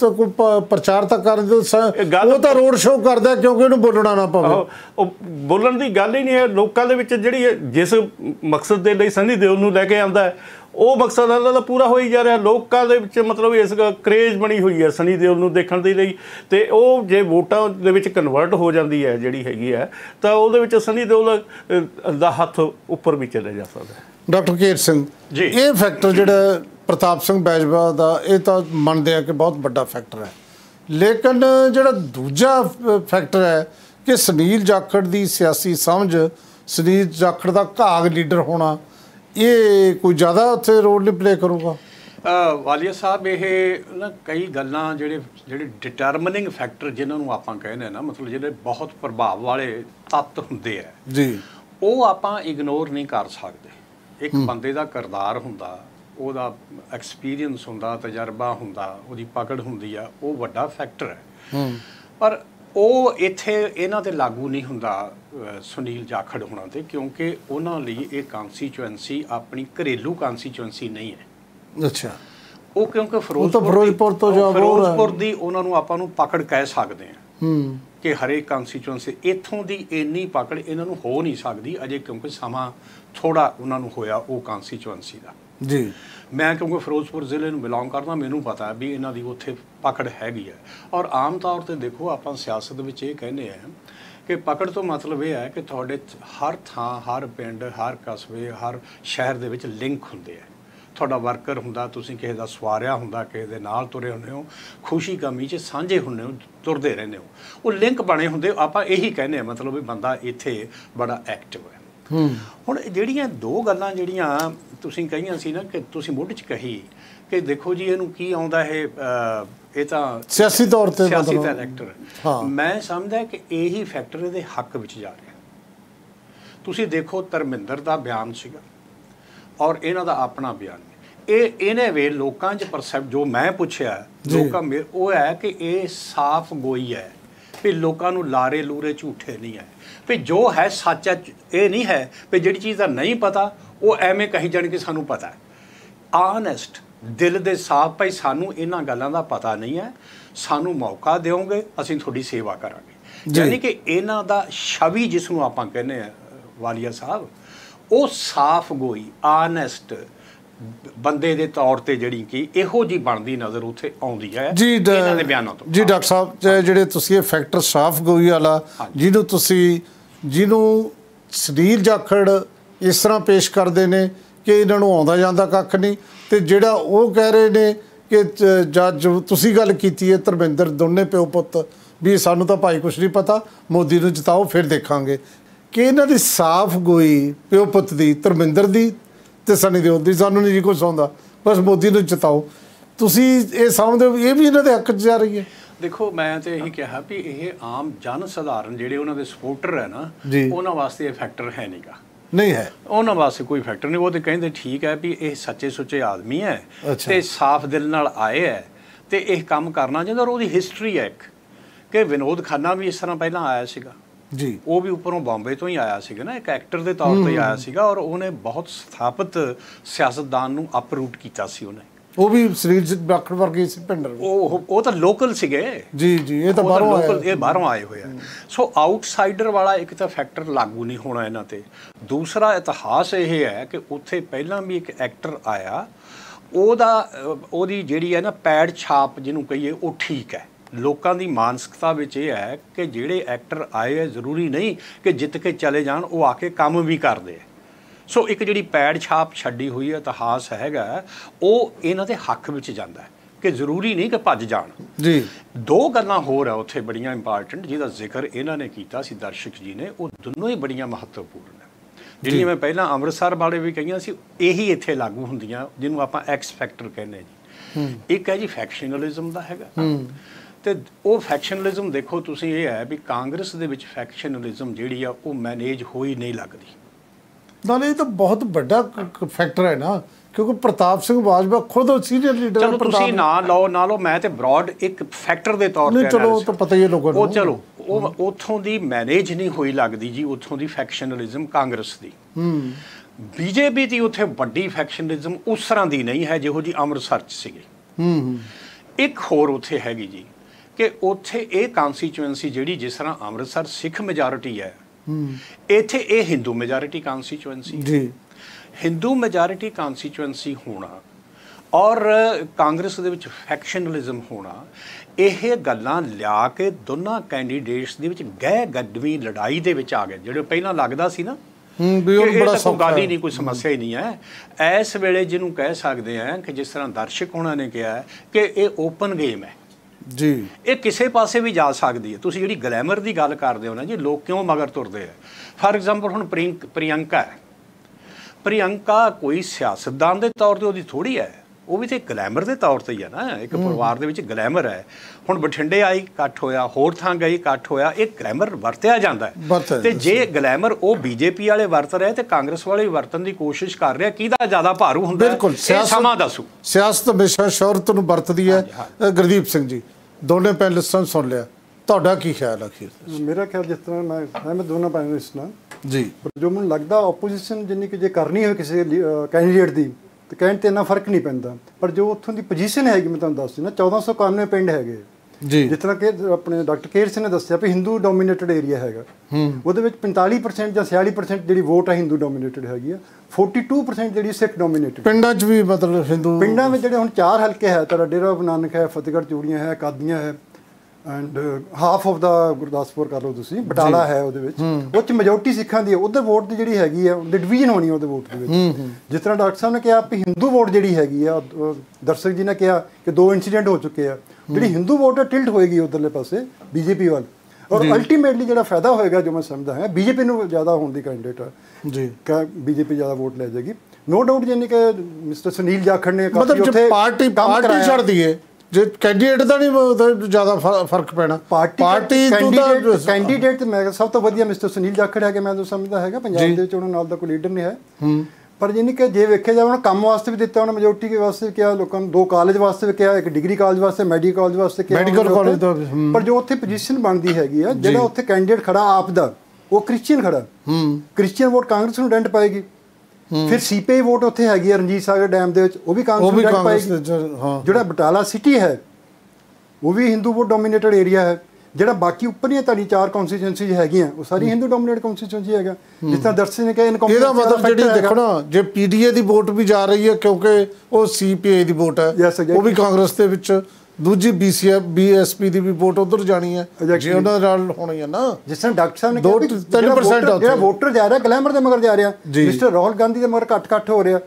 ਤਾਂ ਕੋਈ ਪ੍ਰਚਾਰ ਤਾਂ ਗੱਲ- ਉਹ ਤਾਂ ਰੋਡ ਸ਼ੋਅ ਕਰਦਾ ਕਿਉਂਕਿ ਉਹਨੂੰ ਬੋਲਣਾ ਨਾ ਪਵੇ। ਉਹ ਬੋਲਣ ਦੀ ਗੱਲ ਹੀ ਨਹੀਂ ਹੈ ਲੋਕਾਂ ਦੇ ਵਿੱਚ ਜਿਹੜੀ ਜਿਸ ਮਕਸਦ ਦੇ ਲਈ ਸਨੀ ਦਿਓਲ ਨੂੰ ਲੈ ਕੇ ਆਂਦਾ ਹੈ ਉਹ ਮਕਸਦ ਇਹਨਾਂ ਦਾ ਪੂਰਾ ਹੋ ਹੀ ਜਾ ਰਿਹਾ। ਲੋਕਾਂ ਦੇ ਵਿੱਚ ਮਤਲਬ ਇਸ ਕਰੇਜ ਬਣੀ ਹੋਈ ਹੈ ਸਨੀ ਦਿਓਲ ਨੂੰ ਦੇਖਣ ਦੇ ਲਈ। ਤੇ ਉਹ ਜੇ ਵੋਟਾਂ ਦੇ ਵਿੱਚ ਕਨਵਰਟ ਹੋ ਜਾਂਦੀ ਹੈ ਜਿਹੜੀ ਹੈਗੀ ਹੈ ਤਾਂ ਉਹਦੇ ਵਿੱਚ ਸਨੀ ਦਿਓਲ ਅ, ਦਾ ਹੱਥ ਉੱਪਰ ਵੀ ਚਲੇ ਜਾ ਸਕਦਾ ਹੈ। ਡਾਕਟਰ ਕੇਰ ਸਿੰਘ ਜੀ। ਇਹ ਫੈਕਟਰ ਜਿਹੜਾ ਪ੍ਰਤਾਪ ਸਿੰਘ ਬੈਜਵਾ ਦਾ ਇਹ ਤਾਂ ਮੰਨਦੇ ਆ ਕਿ ਬਹੁਤ ਵੱਡਾ ਫੈਕਟਰ ਹੈ। ਲੇਕਿਨ ਜਿਹੜਾ ਦੂਜਾ ਫੈਕਟਰ ਹੈ ਕਿ ਸੁਨੀਲ ਜਾਖੜ ਦੀ ਸਿਆਸੀ ਸਮਝ ਸੁਨੀਲ ਜਾਖੜ ਦਾ ਘਾਗ ਲੀਡਰ ਹੋਣਾ ਇਹ ਕੋਈ ਜ਼ਿਆਦਾ ਉੱਥੇ ਰੋਲ ਨਹੀਂ ਪਲੇ ਕਰੂਗਾ? ਵਾਲੀਆ ਸਾਹਿਬ ਇਹ ਨਾ ਕਈ ਗੱਲਾਂ ਜਿਹੜੇ ਜਿਹੜੇ ਡਿਟਰਮਿਨਿੰਗ ਫੈਕਟਰ ਜਿਨ੍ਹਾਂ ਨੂੰ ਆਪਾਂ ਕਹਿੰਦੇ ਨਾ ਮਤਲਬ ਜਿਹੜੇ ਬਹੁਤ ਪ੍ਰਭਾਵ ਵਾਲੇ ਤੱਤ ਹੁੰਦੇ ਆ ਜੀ। ਉਹ ਆਪਾਂ ਇਗਨੋਰ ਨਹੀਂ ਕਰ ਸਕਦੇ। ਇੱਕ ਬੰਦੇ ਦਾ ਕਿਰਦਾਰ ਹੁੰਦਾ ਉਹਦਾ ਐਕਸਪੀਰੀਅੰਸ ਹੁੰਦਾ ਤਜਰਬਾ ਹੁੰਦਾ ਉਹਦੀ ਪਕੜ ਹੁੰਦੀ ਆ ਉਹ ਵੱਡਾ ਫੈਕਟਰ ਹੈ। ਪਰ ਉਹ ਇੱਥੇ ਇਹਨਾਂ ਤੇ ਲਾਗੂ ਨਹੀਂ ਹੁੰਦਾ ਸੁਨੀਲ ਜਾਖੜ ਹੋਣਾ ਤੇ ਕਿਉਂਕਿ ਉਹਨਾਂ ਲਈ ਇਹ ਕਨਸਟੀਚੁਐਂਸੀ ਆਪਣੀ ਘਰੇਲੂ ਕਨਸਟੀਚੁਐਂਸੀ ਨਹੀਂ ਹੈ। ਅੱਛਾ। ਉਹ ਕਿਉਂਕਿ ਫਿਰੋਜ਼ਪੁਰ ਤੋਂ ਜਾਂ। ਫਿਰੋਜ਼ਪੁਰ ਦੀ ਉਹਨਾਂ ਨੂੰ ਆਪਾਂ ਨੂੰ ਪਕੜ ਕਹਿ ਸਕਦੇ ਹਾਂ ਹੂੰ। ਕਿ ਹਰੇਕ ਕਨਸਟੀਚੁਐਂਸੀ ਇੱਥੋਂ ਦੀ ਇੰਨੀ ਪਕੜ ਇਹਨਾਂ ਨੂੰ ਹੋ ਨਹੀਂ ਸਕਦੀ ਅਜੇ ਕਿਉਂਕਿ ਸਮਾਂ ਥੋੜਾ ਉਹਨਾਂ ਨੂੰ ਹੋਇਆ ਉਹ ਕਨਸਟੀਚੁਐਂਸੀ ਦਾ। ਜੀ। ਮੈਂ ਕਿਉਂਕਿ ਫਿਰੋਜ਼ਪੁਰ ਜ਼ਿਲ੍ਹੇ ਨੂੰ ਬਿਲੋਂਗ ਕਰਦਾ, ਮੈਨੂੰ ਪਤਾ ਵੀ ਇਹਨਾਂ ਦੀ ਉੱਥੇ ਪਕੜ ਹੈਗੀ ਹੈ। ਔਰ ਆਮ ਤੌਰ ਤੇ ਦੇਖੋ, ਆਪਾਂ ਸਿਆਸਤ ਵਿੱਚ ਇਹ ਕਹਿੰਦੇ ਆ ਕਿ ਪਕੜ ਤੋਂ ਮਤਲਬ ਇਹ ਹੈ ਕਿ ਤੁਹਾਡੇ ਹਰ ਥਾਂ, ਹਰ ਪਿੰਡ, ਹਰ ਕਸਬੇ, ਹਰ ਸ਼ਹਿਰ ਦੇ ਵਿੱਚ ਲਿੰਕ ਹੁੰਦੇ ਆ। ਤੁਹਾਡਾ ਵਰਕਰ ਹੁੰਦਾ, ਤੁਸੀਂ ਕਿਸੇ ਦਾ ਸਵਾਰਿਆ ਹੁੰਦਾ, ਕਿਸੇ ਦੇ ਨਾਲ ਤੁਰੇ ਹੁੰਦੇ ਹੋ, ਖੁਸ਼ੀ ਕਮੀ 'ਚ ਸਾਂਝੇ ਹੁੰਦੇ ਹੋ, ਤੁਰਦੇ ਰਹਿੰਦੇ ਹੋ। ਉਹ ਲਿੰਕ ਬਣੇ ਹੁੰਦੇ, ਆਪਾਂ ਇਹੀ ਕਹਿੰਦੇ ਆ, ਮਤਲਬ ਵੀ ਬੰਦਾ ਇੱਥੇ ਬੜਾ ਐਕਟਿਵ ਹੈ। ਹੁਣ ਜਿਹੜੀਆਂ ਦੋ ਗੱਲਾਂ ਜਿਹੜੀਆਂ ਤੁਸੀਂ ਕਹੀਆਂ ਸੀ ਨਾ ਕਿ ਤੁਸੀਂ ਮੁੱਢ 'ਚ ਕਹੀ ਕਿ ਦੇਖੋ ਜੀ ਇਹਨੂੰ ਕੀ ਆਉਂਦਾ ਇਹ ਇਹ ਤਾਂ ਸਿਆਸੀ ਤੌਰ ਤੇ ਸਿਆਸੀ ਫੈਕਟਰ ਹਾਂ। ਮੈਂ ਸਮਝਦਾ ਕਿ ਇਹੀ ਫੈਕਟਰ ਇਹਦੇ ਹੱਕ ਵਿੱਚ ਜਾ ਰਿਹਾ ਤੁਸੀਂ ਦੇਖੋ ਧਰਮਿੰਦਰ ਦਾ ਬਿਆਨ ਸੀਗਾ ਔਰ ਇਹਨਾਂ ਦਾ ਆਪਣਾ ਬਿਆਨ। ਇਹ ਇਹਨੇ ਵੇ ਲੋਕਾਂ 'ਚ ਪਰਸੈਪਟ ਜੋ ਮੈਂ ਪੁੱਛਿਆ। ਲੋਕਾਂ ਉਹ ਹੈ ਕਿ ਇਹ ਸਾਫ਼ ਗੋਈ ਹੈ ਵੀ ਲੋਕਾਂ ਨੂੰ ਲਾਰੇ ਲੂਰੇ ਝੂਠੇ ਨਹੀਂ ਹੈ। ਵੀ ਜੋ ਹੈ ਸੱਚ ਹੈ ਇਹ ਨਹੀਂ ਹੈ ਵੀ ਜਿਹੜੀ ਚੀਜ਼ ਦਾ ਨਹੀਂ ਪਤਾ ਉਹ ਐਵੇਂ ਕਹੀ ਜਾਣ ਕਿ ਸਾਨੂੰ ਪਤਾ ਹੈ। ਆਨੈਸਟ ਦਿਲ ਦੇ ਸਾਫ਼ ਭਾਈ ਸਾਨੂੰ ਇਹਨਾਂ ਗੱਲਾਂ ਦਾ ਪਤਾ ਨਹੀਂ ਹੈ। ਸਾਨੂੰ ਮੌਕਾ ਦਿਓਗੇ ਅਸੀਂ ਤੁਹਾਡੀ ਸੇਵਾ ਕਰਾਂਗੇ। ਯਾਨੀ ਕਿ ਇਹਨਾਂ ਦਾ ਛਵੀ ਜਿਸ ਨੂੰ ਆਪਾਂ ਕਹਿੰਦੇ ਆ ਵਾਲੀਆ ਸਾਹਿਬ ਉਹ ਸਾਫ਼ ਗੋਈ ਆਨੈਸਟ ਬੰਦੇ ਦੇ ਤੌਰ ਤੇ ਜਿਹੜੀ ਕਿ ਇਹੋ ਜੀ ਬਣਦੀ ਨਜ਼ਰ ਉੱਥੇ ਆਉਂਦੀ ਹੈ ਜੀ ਇਹਨਾਂ ਦੇ ਬਿਆਨਾਂ ਤੋਂ। ਜੀ ਡਾਕਟਰ ਸਾਹਿਬ ਜਿਹੜੇ ਤੁਸੀਂ ਇਹ ਫੈਕਟਰ ਸਾਫ਼ ਗੋਈ ਵਾਲਾ। ਜਿਹਨੂੰ ਤੁਸੀਂ ਜਿਹਨੂੰ ਸੁਨੀਲ ਜਾਖੜ ਇਸ ਤਰ੍ਹਾਂ ਪੇਸ਼ ਕਰਦੇ ਨੇ ਕਿ ਇਹਨਾਂ ਨੂੰ ਆਉਂਦਾ ਜਾਂਦਾ ਕੱਖ ਨਹੀਂ ਤੇ ਜਿਹੜਾ ਉਹ ਕਹਿ ਰਹੇ ਨੇ ਕਿ ਜੱਜ ਤੁਸੀਂ ਗੱਲ ਕੀਤੀ ਹੈ ਧਰਮਿੰਦਰ ਦੋਨੇ ਪਿਓ ਪੁੱਤ ਵੀ ਸਾਨੂੰ ਤਾਂ ਭਾਈ ਕੁਛ ਨਹੀਂ ਪਤਾ ਮੋਦੀ ਨੂੰ ਜਿਤਾਓ ਫਿਰ ਦੇਖਾਂਗੇ। ਕਿ ਇਹਨਾਂ ਦੀ ਸਾਫ਼ ਗੋਈ ਪਿਓ ਪੁੱਤ ਦੀ ਧਰਮਿੰਦਰ ਦੀ ਤੇ ਸਨੀ ਦਿਓਲ ਦੀ ਸਾਨੂੰ ਨਹੀਂ ਜੀ ਕੁਛ ਆਉਂਦਾ। ਬਸ ਮੋਦੀ ਨੂੰ ਜਿਤਾਓ। ਤੁਸੀਂ ਇਹ ਸਮਝਦੇ ਹੋ ਇਹ ਵੀ ਇਹਨਾਂ ਦੇ ਹੱਕ 'ਚ ਜਾ ਰਹੀ ਹੈ। ਦੇਖੋ ਮੈਂ ਤੇ ਇਹੀ ਕਿਹਾ ਵੀ ਇਹ ਆਮ ਜਨ ਸਧਾਰਨ ਜਿਹੜੇ ਉਹਨਾਂ ਦੇ ਸਪੋਰਟਰ ਹੈ ਨਾ। ਉਹਨਾਂ ਵਾਸਤੇ ਇਹ ਫੈਕਟਰ ਹੈ ਨਹੀਂਗਾ ਨਹੀਂ ਹੈ। ਉਹਨਾਂ ਵਾਸਤੇ ਕੋਈ ਫੈਕਟਰ ਨਹੀਂ। ਉਹ ਤੇ ਕਹਿੰਦੇ ਠੀਕ ਹੈ ਵੀ ਇਹ ਸੱਚੇ ਸੁੱਚੇ ਆਦਮੀ ਹੈ। ਤੇ ਸਾਫ਼ ਦਿਲ ਨਾਲ ਆਏ ਹੈ ਤੇ ਇਹ ਕੰਮ ਕਰਨਾ ਚਾਹੁੰਦਾ ਔਰ ਉਹਦੀ ਹਿਸਟਰੀ ਹੈ ਇੱਕ। ਕਿ ਵਿਨੋਦ ਖੰਨਾ ਵੀ ਇਸ ਤਰ੍ਹਾਂ ਪਹਿਲਾਂ ਆਇਆ ਸੀਗਾ। ਜੀ। ਉਹ ਵੀ ਉੱਪਰੋਂ ਬੰਬੇ ਤੋਂ ਹੀ ਆਇਆ ਸੀਗਾ ਨਾ ਇੱਕ ਐਕਟਰ ਦੇ ਤੌਰ ਤੇ ਆਇਆ ਸੀਗਾ ਔਰ ਉਹਨੇ ਬਹੁਤ ਸਥਾਪਿਤ ਸਿਆਸਤਦਾਨ ਨੂੰ ਅਪਰੂਟ ਕੀਤਾ ਸੀ ਉਹਨੇ। ਉਹ ਵੀ ਸਰੀਰ ਬਾਕੜ ਵਰਗੀ ਸੀ ਪਿੰਡਰ ਉਹ ਉਹ ਤਾਂ ਲੋਕਲ ਸੀਗੇ। ਜੀ ਜੀ ਇਹ ਤਾਂ ਬਾਹਰੋਂ ਆਇਆ ਇਹ ਬਾਹਰੋਂ ਆਏ ਹੋਏ ਆ। ਸੋ ਆਊਟਸਾਈਡਰ ਵਾਲਾ ਇੱਕ ਤਾਂ ਫੈਕਟਰ ਲਾਗੂ ਨਹੀਂ ਹੋਣਾ ਇਹਨਾਂ ਤੇ। ਦੂਸਰਾ ਇਤਿਹਾਸ ਇਹ ਹੈ ਕਿ ਉੱਥੇ ਪਹਿਲਾਂ ਵੀ ਇੱਕ ਐਕਟਰ ਆਇਆ। ਉਹਦਾ ਉਹਦੀ ਜਿਹੜੀ ਹੈ ਨਾ ਪੈੜ ਛਾਪ ਜਿਹਨੂੰ ਕਹੀਏ ਉਹ ਠੀਕ ਹੈ। ਲੋਕਾਂ ਦੀ ਮਾਨਸਿਕਤਾ ਵਿੱਚ ਇਹ ਹੈ ਕਿ ਜਿਹੜੇ ਐਕਟਰ ਆਏ ਹੈ ਜ਼ਰੂਰੀ ਨਹੀਂ ਕਿ ਜਿੱਤ ਕੇ ਚਲੇ ਜਾਣ ਉਹ ਆ ਕੇ ਕੰਮ ਵੀ ਕਰਦੇ ਆ। ਸੋ ਇੱਕ ਜਿਹੜੀ ਪੈੜ ਛਾਪ ਛੱਡੀ ਹੋਈ ਹੈ ਇਤਿਹਾਸ ਹੈਗਾ ਉਹ ਇਹਨਾਂ ਦੇ ਹੱਕ ਵਿੱਚ ਜਾਂਦਾ ਹੈ ਕਿ ਜ਼ਰੂਰੀ ਨਹੀਂ ਕਿ ਭੱਜ ਜਾਣ। ਜੀ। ਦੋ ਗੱਲਾਂ ਹੋਰ ਆ ਉੱਥੇ ਬੜੀਆਂ ਇੰਪੋਰਟੈਂਟ ਜਿਹਦਾ ਜ਼ਿਕਰ ਇਹਨਾਂ ਨੇ ਕੀਤਾ ਸੀ ਦਰਸ਼ਕ ਜੀ ਨੇ ਉਹ ਦੋਨੋਂ ਹੀ ਬੜੀਆਂ ਮਹੱਤਵਪੂਰਨ ਹੈ ਜਿਹੜੀਆਂ ਮੈਂ ਪਹਿਲਾਂ ਅੰਮ੍ਰਿਤਸਰ ਬਾਰੇ ਵੀ ਕਹੀਆਂ ਸੀ ਇਹੀ ਇੱਥੇ ਲਾਗੂ ਹੁੰਦੀਆਂ ਜਿਹਨੂੰ ਆਪਾਂ ਐਕਸ ਫੈਕਟਰ ਕਹਿੰਦੇ ਜੀ। ਇੱਕ ਹੈ ਜੀ ਫੈਕਸ਼ਨਲਿਜ਼ਮ ਦਾ ਹੈਗਾ। ਤੇ ਉਹ ਫੈਕਸ਼ਨਲਿਜ਼ਮ ਦੇਖੋ ਤੁਸੀਂ ਇਹ ਹੈ ਵੀ ਕਾਂਗਰਸ ਦੇ ਵਿੱਚ ਫੈਕਸ਼ਨਲਿਜ਼ਮ ਜਿਹੜੀ ਆ ਉਹ ਮੈਨੇਜ ਹੋਈ ਨਹੀਂ ਲੱਗਦੀ। ਨਾਲੇ ਇਹ ਤਾਂ ਬਹੁਤ ਵੱਡਾ ਫੈਕਟਰ ਹੈ ਨਾ ਕਿਉਂਕਿ ਪ੍ਰਤਾਪ ਸਿੰਘ ਬਾਜਵਾ ਖੁਦ ਸੀਨੀਅਰ ਲੀਡਰ ਚਲੋ ਤੁਸੀਂ ਨਾ ਲਓ ਨਾ ਲਓ ਮੈਂ ਤੇ ਬ੍ਰੌਡ ਇੱਕ ਫੈਕਟਰ ਦੇ ਤੌਰ ਤੇ ਨਹੀਂ, ਚਲੋ, ਤਾਂ ਪਤਾ ਹੈ ਲੋਕਾਂ ਨੂੰ। ਉਹ ਚਲੋ ਉਹ ਉਥੋਂ ਦੀ ਮੈਨੇਜ ਨਹੀਂ ਹੋਈ ਲੱਗਦੀ ਜੀ ਉਥੋਂ ਦੀ ਫੈਕਸ਼ਨਲਿਜ਼ਮ ਕਾਂਗਰਸ ਦੀ। ਹੂੰ। ਬੀਜੇਪੀ ਦੀ ਉੱਥੇ ਵੱਡੀ ਫੈਕਸ਼ਨਲਿਜ਼ਮ ਉਸ ਤਰ੍ਹਾਂ ਦੀ ਨਹੀਂ ਹੈ ਜਿਹੋ ਜੀ ਅੰਮ੍ਰਿਤਸਰ ਚ ਸੀਗੀ। ਹੂੰ। ਇੱਕ ਹੋਰ ਉੱਥੇ ਹੈਗੀ ਜੀ ਕਿ ਉੱਥੇ ਇਹ ਕਨਸਟੀਚੁਐਂਸੀ ਜਿਹੜੀ ਜਿਸ ਤਰ੍ਹਾਂ ਅੰਮ੍ਰਿਤਸਰ ਸਿੱਖ ਮੈਜੋਰਿਟੀ ਹੈ ਇੱਥੇ ਇਹ ਹਿੰਦੂ ਮੈਜੋਰਿਟੀ ਕਨਸਟੀਚੁਐਂਸੀ ਜੀ। ਹਿੰਦੂ ਮੈਜੋਰਿਟੀ ਕਨਸਟੀਚੁਐਂਸੀ ਹੋਣਾ ਔਰ ਕਾਂਗਰਸ ਦੇ ਵਿੱਚ ਫੈਕਸ਼ਨਲਿਜ਼ਮ ਹੋਣਾ ਇਹ ਗੱਲਾਂ ਲਿਆ ਕੇ ਦੋਨਾਂ ਕੈਂਡੀਡੇਟਸ ਦੇ ਵਿੱਚ ਗਹਿ ਗੱਡਵੀਂ ਲੜਾਈ ਦੇ ਵਿੱਚ ਆ ਗਏ ਜਿਹੜੇ ਪਹਿਲਾਂ ਲੱਗਦਾ ਸੀ ਨਾ ਹੂੰ, ਵੀ ਉਹ ਬੜਾ ਸੌਖਾ ਗੱਲ ਹੀ ਹੈ। ਨਹੀਂ ਕੋਈ ਸਮੱਸਿਆ ਹੀ ਨਹੀਂ ਹੈ। ਇਸ ਵੇਲੇ ਜਿਹਨੂੰ ਕਹਿ ਸਕਦੇ ਆ ਕਿ ਜਿਸ ਤਰ੍ਹਾਂ ਦਰਸ਼ਕ ਉਹਨਾਂ ਨੇ ਕਿਹਾ ਕਿ ਇਹ ਓਪਨ ਗੇਮ ਹੈ। ਜੀ। ਇਹ ਕਿਸੇ ਪਾਸੇ ਵੀ ਜਾ ਸਕਦੀ ਹੈ। ਤੁਸੀਂ ਜਿਹੜੀ ਗਲੈਮਰ ਦੀ ਗੱਲ ਕਰਦੇ ਹੋ ਨਾ ਜੀ ਲੋਕ ਕਿਉਂ ਮਗਰ ਤੁਰਦੇ ਆ? ਫਾਰ ਐਗਜ਼ਾਮਪਲ ਹੁਣ ਪ੍ਰਿਯੰਕ- ਪ੍ਰਿਯੰਕਾ ਹੈ। ਪ੍ਰਿਯੰਕਾ ਕੋਈ ਸਿਆਸਤਦਾਨ ਦੇ ਤੌਰ ਤੇ ਉਹਦੀ ਥੋੜੀ ਹੈ। ਉਹ ਵੀ ਤੇ ਗਲੈਮਰ ਦੇ ਤੌਰ ਤੇ ਹੀ ਹੈ ਨਾ। ਇੱਕ ਪਰਿਵਾਰ ਦੇ ਵਿੱਚ ਗਲੈਮਰ ਹੈ। ਹੁਣ ਬਠਿੰਡੇ ਆਈ ਇਕੱਠ ਹੋਇਆ ਹੋਰ ਥਾਂ ਗਈ ਇਕੱਠ ਹੋਇਆ ਇਹ ਗਲੈਮਰ ਵਰਤਿਆ ਜਾਂਦਾ ਹੈ। ਤੇ ਜੇ ਗਲੈਮਰ ਉਹ ਬੀਜੇਪੀ ਵਾਲੇ ਵਰਤ ਰਹੇ ਤੇ ਕਾਂਗਰਸ ਵਾਲੇ ਵੀ ਵਰਤਣ ਦੀ ਕੋਸ਼ਿਸ਼ ਕਰ ਰਿਹਾ ਕਿਹਦਾ ਜ਼ਿਆਦਾ ਭਾਰੂ ਹੁੰਦਾ? ਬਿਲਕੁਲ ਇਹ ਸਮਾਂ ਦੱਸੂ। ਸਿਆਸਤ ਹਮੇਸ਼ਾ ਸ਼ੌਹਰਤ ਨੂੰ ਵਰਤਦੀ ਹੈ। ਗੁਰਦੀਪ ਸਿੰਘ ਜੀ। ਦੋਨੇ ਪੈਨਲਿਸਟਾਂ ਨੂੰ ਸੁਣ ਲਿਆ। ਤੁਹਾਡਾ ਕੀ ਖਿਆਲ ਹੈ ਅਖੀਰ? ਮੇਰਾ ਖਿਆਲ ਜਿਸ ਤਰ੍ਹਾਂ ਮੈਂ ਮੈਂ ਦੋਨਾਂ ਪੈਨਲਿਸਟ ਨਾਲ ਜੀ। ਪਰ ਜੋ ਮੈਨੂੰ ਲੱਗਦਾ ਆਪੋਜੀਸ਼ਨ ਜਿੰਨੀ ਕਿ ਜੇ ਕਰਨੀ ਹੋਵੇ ਕਿਸੇ ਕੈਂਡੀਡੇਟ ਦੀ ਤੇ ਕਹਿਣ ਤੇ ਇੰਨਾ ਫ਼ਰਕ ਨਹੀਂ ਪੈਂਦਾ। ਪਰ ਜੋ ਉੱਥੋਂ ਦੀ ਪੋਜੀਸ਼ਨ ਹੈਗੀ ਮੈਂ ਤੁਹਾਨੂੰ ਦੱਸ ਦਿੰਦਾ 1491 ਪਿੰਡ ਹੈਗੇ ਜਿਸ ਤਰ੍ਹਾਂ ਕਿ ਆਪਣੇ ਡਾਕਟਰ ਕੇਰ ਸਿੰਘ ਨੇ ਦੱਸਿਆ ਵੀ ਹਿੰਦੂ ਡੋਮੀਨੇਟਡ ਏਰੀਆ ਹੈਗਾ। ਉਹਦੇ ਵਿੱਚ 45% ਜਾਂ 46% ਜਿਹੜੀ ਵੋਟ ਹੈ ਹਿੰਦੂ ਡੋਮੀਨੇਟਡ ਹੈਗੀ ਆ। 42% ਜਿਹੜੀ ਸਿੱਖ ਡੋਮੀਨੇਟਡ ਪਿੰਡਾਂ 'ਚ ਵੀ ਮਤਲਬ ਹਿੰਦੂ ਪਿੰਡਾਂ ਵਿੱਚ ਜਿਹੜੇ ਹੁਣ ਚਾਰ ਹਲਕੇ ਹੈ ਤੁਹਾਡਾ ਡੇਰਾ ਨਾਨਕ ਹੈ ਫਤਿਹਗੜ੍ਹ ਚੂੜੀਆਂ ਹੈ ਕਾਦੀਆਂ ਹੈ and half of the Gurdaspur ਕਰ ਲਓ ਤੁਸੀਂ ਬਟਾਲਾ ਹੈ ਉਹਦੇ ਵਿੱਚ। ਉਹ ਚ ਮੈਜੋਰਟੀ ਸਿੱਖਾਂ ਦੀ ਹੈ। ਉਧਰ ਵੋਟ ਦੀ ਜਿਹੜੀ ਹੈਗੀ ਆ ਉਹਦੀ ਡਿਵੀਜ਼ਨ ਹੋਣੀ ਉਹਦੇ ਵੋਟ ਦੇ ਵਿੱਚ। ਜਿਸ ਤਰ੍ਹਾਂ ਡਾਕਟਰ ਸਾਹਿਬ ਨੇ ਕਿਹਾ ਵੀ ਹਿੰਦੂ ਵੋਟ ਜਿਹੜੀ ਹੈਗੀ ਆ ਦਰਸ਼ਕ ਜੀ ਨੇ ਕਿਹਾ ਕਿ ਦੋ ਇਨਸੀਡੈਂਟ ਹੋ ਚੁੱਕੇ ਆ। ਜਿਹੜੀ ਹਿੰਦੂ ਵੋਟ ਹੈ ਟਿਲਟ ਹੋਏਗੀ ਉਧਰਲੇ ਪਾਸੇ ਬੀਜੇਪੀ ਵੱਲ। ਔਰ ਅਲਟੀਮੇਟਲੀ ਜਿਹੜਾ ਫਾਇਦਾ ਹੋਏਗਾ ਜੋ ਮੈਂ ਸਮਝਦਾ ਹਾਂ ਬੀਜੇਪੀ ਨੂੰ ਜ਼ਿਆਦਾ ਹੋਣ ਦੀ ਕੈਂਡੀਡੇਟ ਹੈ ਜੀ। ਕਿ ਬੀਜੇਪੀ ਜ਼ਿਆਦਾ ਵੋਟ ਲੈ ਜਾਏਗੀ। ਨੋ ਡਾਊਟ ਯਾਨੀ ਕਿ ਮਿਸਟਰ ਸੁਨੀਲ ਜਾਖੜ ਨੇ ਕਾਫੀ ਮਤਲਬ ਉੱਥੇ ਪਾਰਟੀ ਪਾਰਟੀ। ਛੱਡਦੀ ਹੈ ਜੇ ਕੈਂਡੀਡੇਟ ਦਾ ਨਹੀਂ ਜ਼ਿਆਦਾ ਫ਼ਰਕ ਪੈਣਾ ਪਾਰਟੀ ਕੈਂਡੀਡੇਟ ਕੈਂਡੀਡੇਟ ਤੇ ਮੈਂ ਸਭ ਤੋਂ ਵਧੀਆ ਮਿਸਟਰ ਸੁਨੀਲ ਜਾਖੜ ਹੈ ਕਿ ਮੈਂ ਤਾਂ ਸਮਝਦਾ ਹੈਗਾ ਪੰਜਾਬ। ਦੇ ਵਿੱਚ ਉਹਨਾਂ ਨਾਲ ਦਾ ਕੋਈ ਲੀਡਰ ਨਹੀਂ ਹੈ ਪਰ ਯਾਨੀ ਕਿ ਜੇ ਵੇਖਿਆ ਜਾਵੇ ਉਹਨਾਂ ਕੰਮ ਵਾਸਤੇ ਵੀ ਦਿੱਤਾ ਉਹਨਾਂ ਮੈਜੋਰਟੀ ਦੇ ਵਾਸਤੇ ਵੀ ਕਿਹਾ ਲੋਕਾਂ ਨੂੰ ਦੋ ਕਾਲਜ ਵਾਸਤੇ ਵੀ ਕਿਹਾ ਇੱਕ ਡਿਗਰੀ ਕਾਲਜ ਵਾਸਤੇ ਮੈਡੀਕਲ ਕਾਲਜ ਵਾਸਤੇ ਕਿਹਾ college ਉੱਥੇ। ਦਾ ਹੂੰ। ਪਰ ਜੋ ਉੱਥੇ ਪੋਜੀਸ਼ਨ ਬਣਦੀ ਹੈਗੀ ਆ ਜਿਹੜਾ ਉੱਥੇ ਕੈਂਡੀਡੇਟ ਖੜਾ ਆਪ ਦਾ ਉਹ ਕ੍ਰਿਸਚੀਅਨ ਖੜਾ ਹੂੰ ਕ੍ਰਿਸਚੀਅਨ ਵੋਟ ਕਾਂਗਰਸ ਨੂੰ ਡੈਂਟ ਪਾਏਗੀ ਫਿਰ ਸੀਪੀਆਈ ਵੋਟ ਉੱਥੇ ਹੈਗੀ ਆ ਰਣਜੀਤ ਸਾਗਰ ਡੈਮ ਦੇ ਵਿੱਚ ਉਹ ਵੀ ਕਾਂਗਰਸ ਨੂੰ ਹਾਂ। ਜਿਹੜਾ ਬਟਾਲਾ ਸਿਟੀ ਹੈ ਉਹ ਵੀ ਹਿੰਦੂ ਵੋਟ ਡੋਮੀਨੇਟਡ ਏਰੀਆ ਹੈ। ਜਿਹੜਾ ਬਾਕੀ ਉੱਪਰੀਆਂ ਤੁਹਾਡੀ ਚਾਰ ਕਨਸਟੀਚੁਐਂਸੀਜ਼ ਹੈਗੀਆਂ ਉਹ ਸਾਰੀ ਹਿੰਦੂ ਡੋਮੀਨੇਟਡ ਕਨਸਟੀਚੁਐਂਸੀ ਹੈਗਾ। ਜਿਸ ਤਰ੍ਹਾਂ ਦਰਸ਼ਨ ਨੇ ਕਿਹਾ ਇਨਕਮ ਇਹਦਾ ਮਤਲਬ ਜਿਹੜੀ ਦੇਖੋ ਨਾ ਜੇ ਪੀਡੀਏ ਦੀ ਵੋਟ ਵੀ ਜਾ ਰਹੀ ਹੈ ਕਿਉਂਕਿ ਉਹ ਸੀਪੀਆਈ ਦੀ ਵੋਟ ਹੈ. ਉਹ ਵੀ ਕਾਂਗਰਸ ਦੇ ਵਿੱਚ ਦੂਜੀ ਬੀਸੀਐਫ ਬੀਐਸਪੀ ਦੀ ਵੀ ਵੋਟ ਉਧਰ ਜਾਣੀ ਹੈ. ਜੇ ਉਹਨਾਂ ਨਾਲ ਹੋਣੀ ਹੈ ਨਾ ਜਿਸ ਤਰ੍ਹਾਂ ਡਾਕਟਰ ਸਾਹਿਬ ਨੇ ਕਿਹਾ ਵੀ ਤਿੰਨ ਜਿਹੜਾ ਵੋਟਰ ਜਾ ਰਿਹਾ ਗਲੈਮਰ ਦੇ ਮਗਰ ਜਾ ਰਿਹਾ। ਜੀ। ਮਿਸਟਰ ਰਾਹੁਲ ਗਾਂਧੀ ਦੇ ਮਗਰ ਘੱਟ ਘੱਟ ਹੋ ਰਿਹਾ।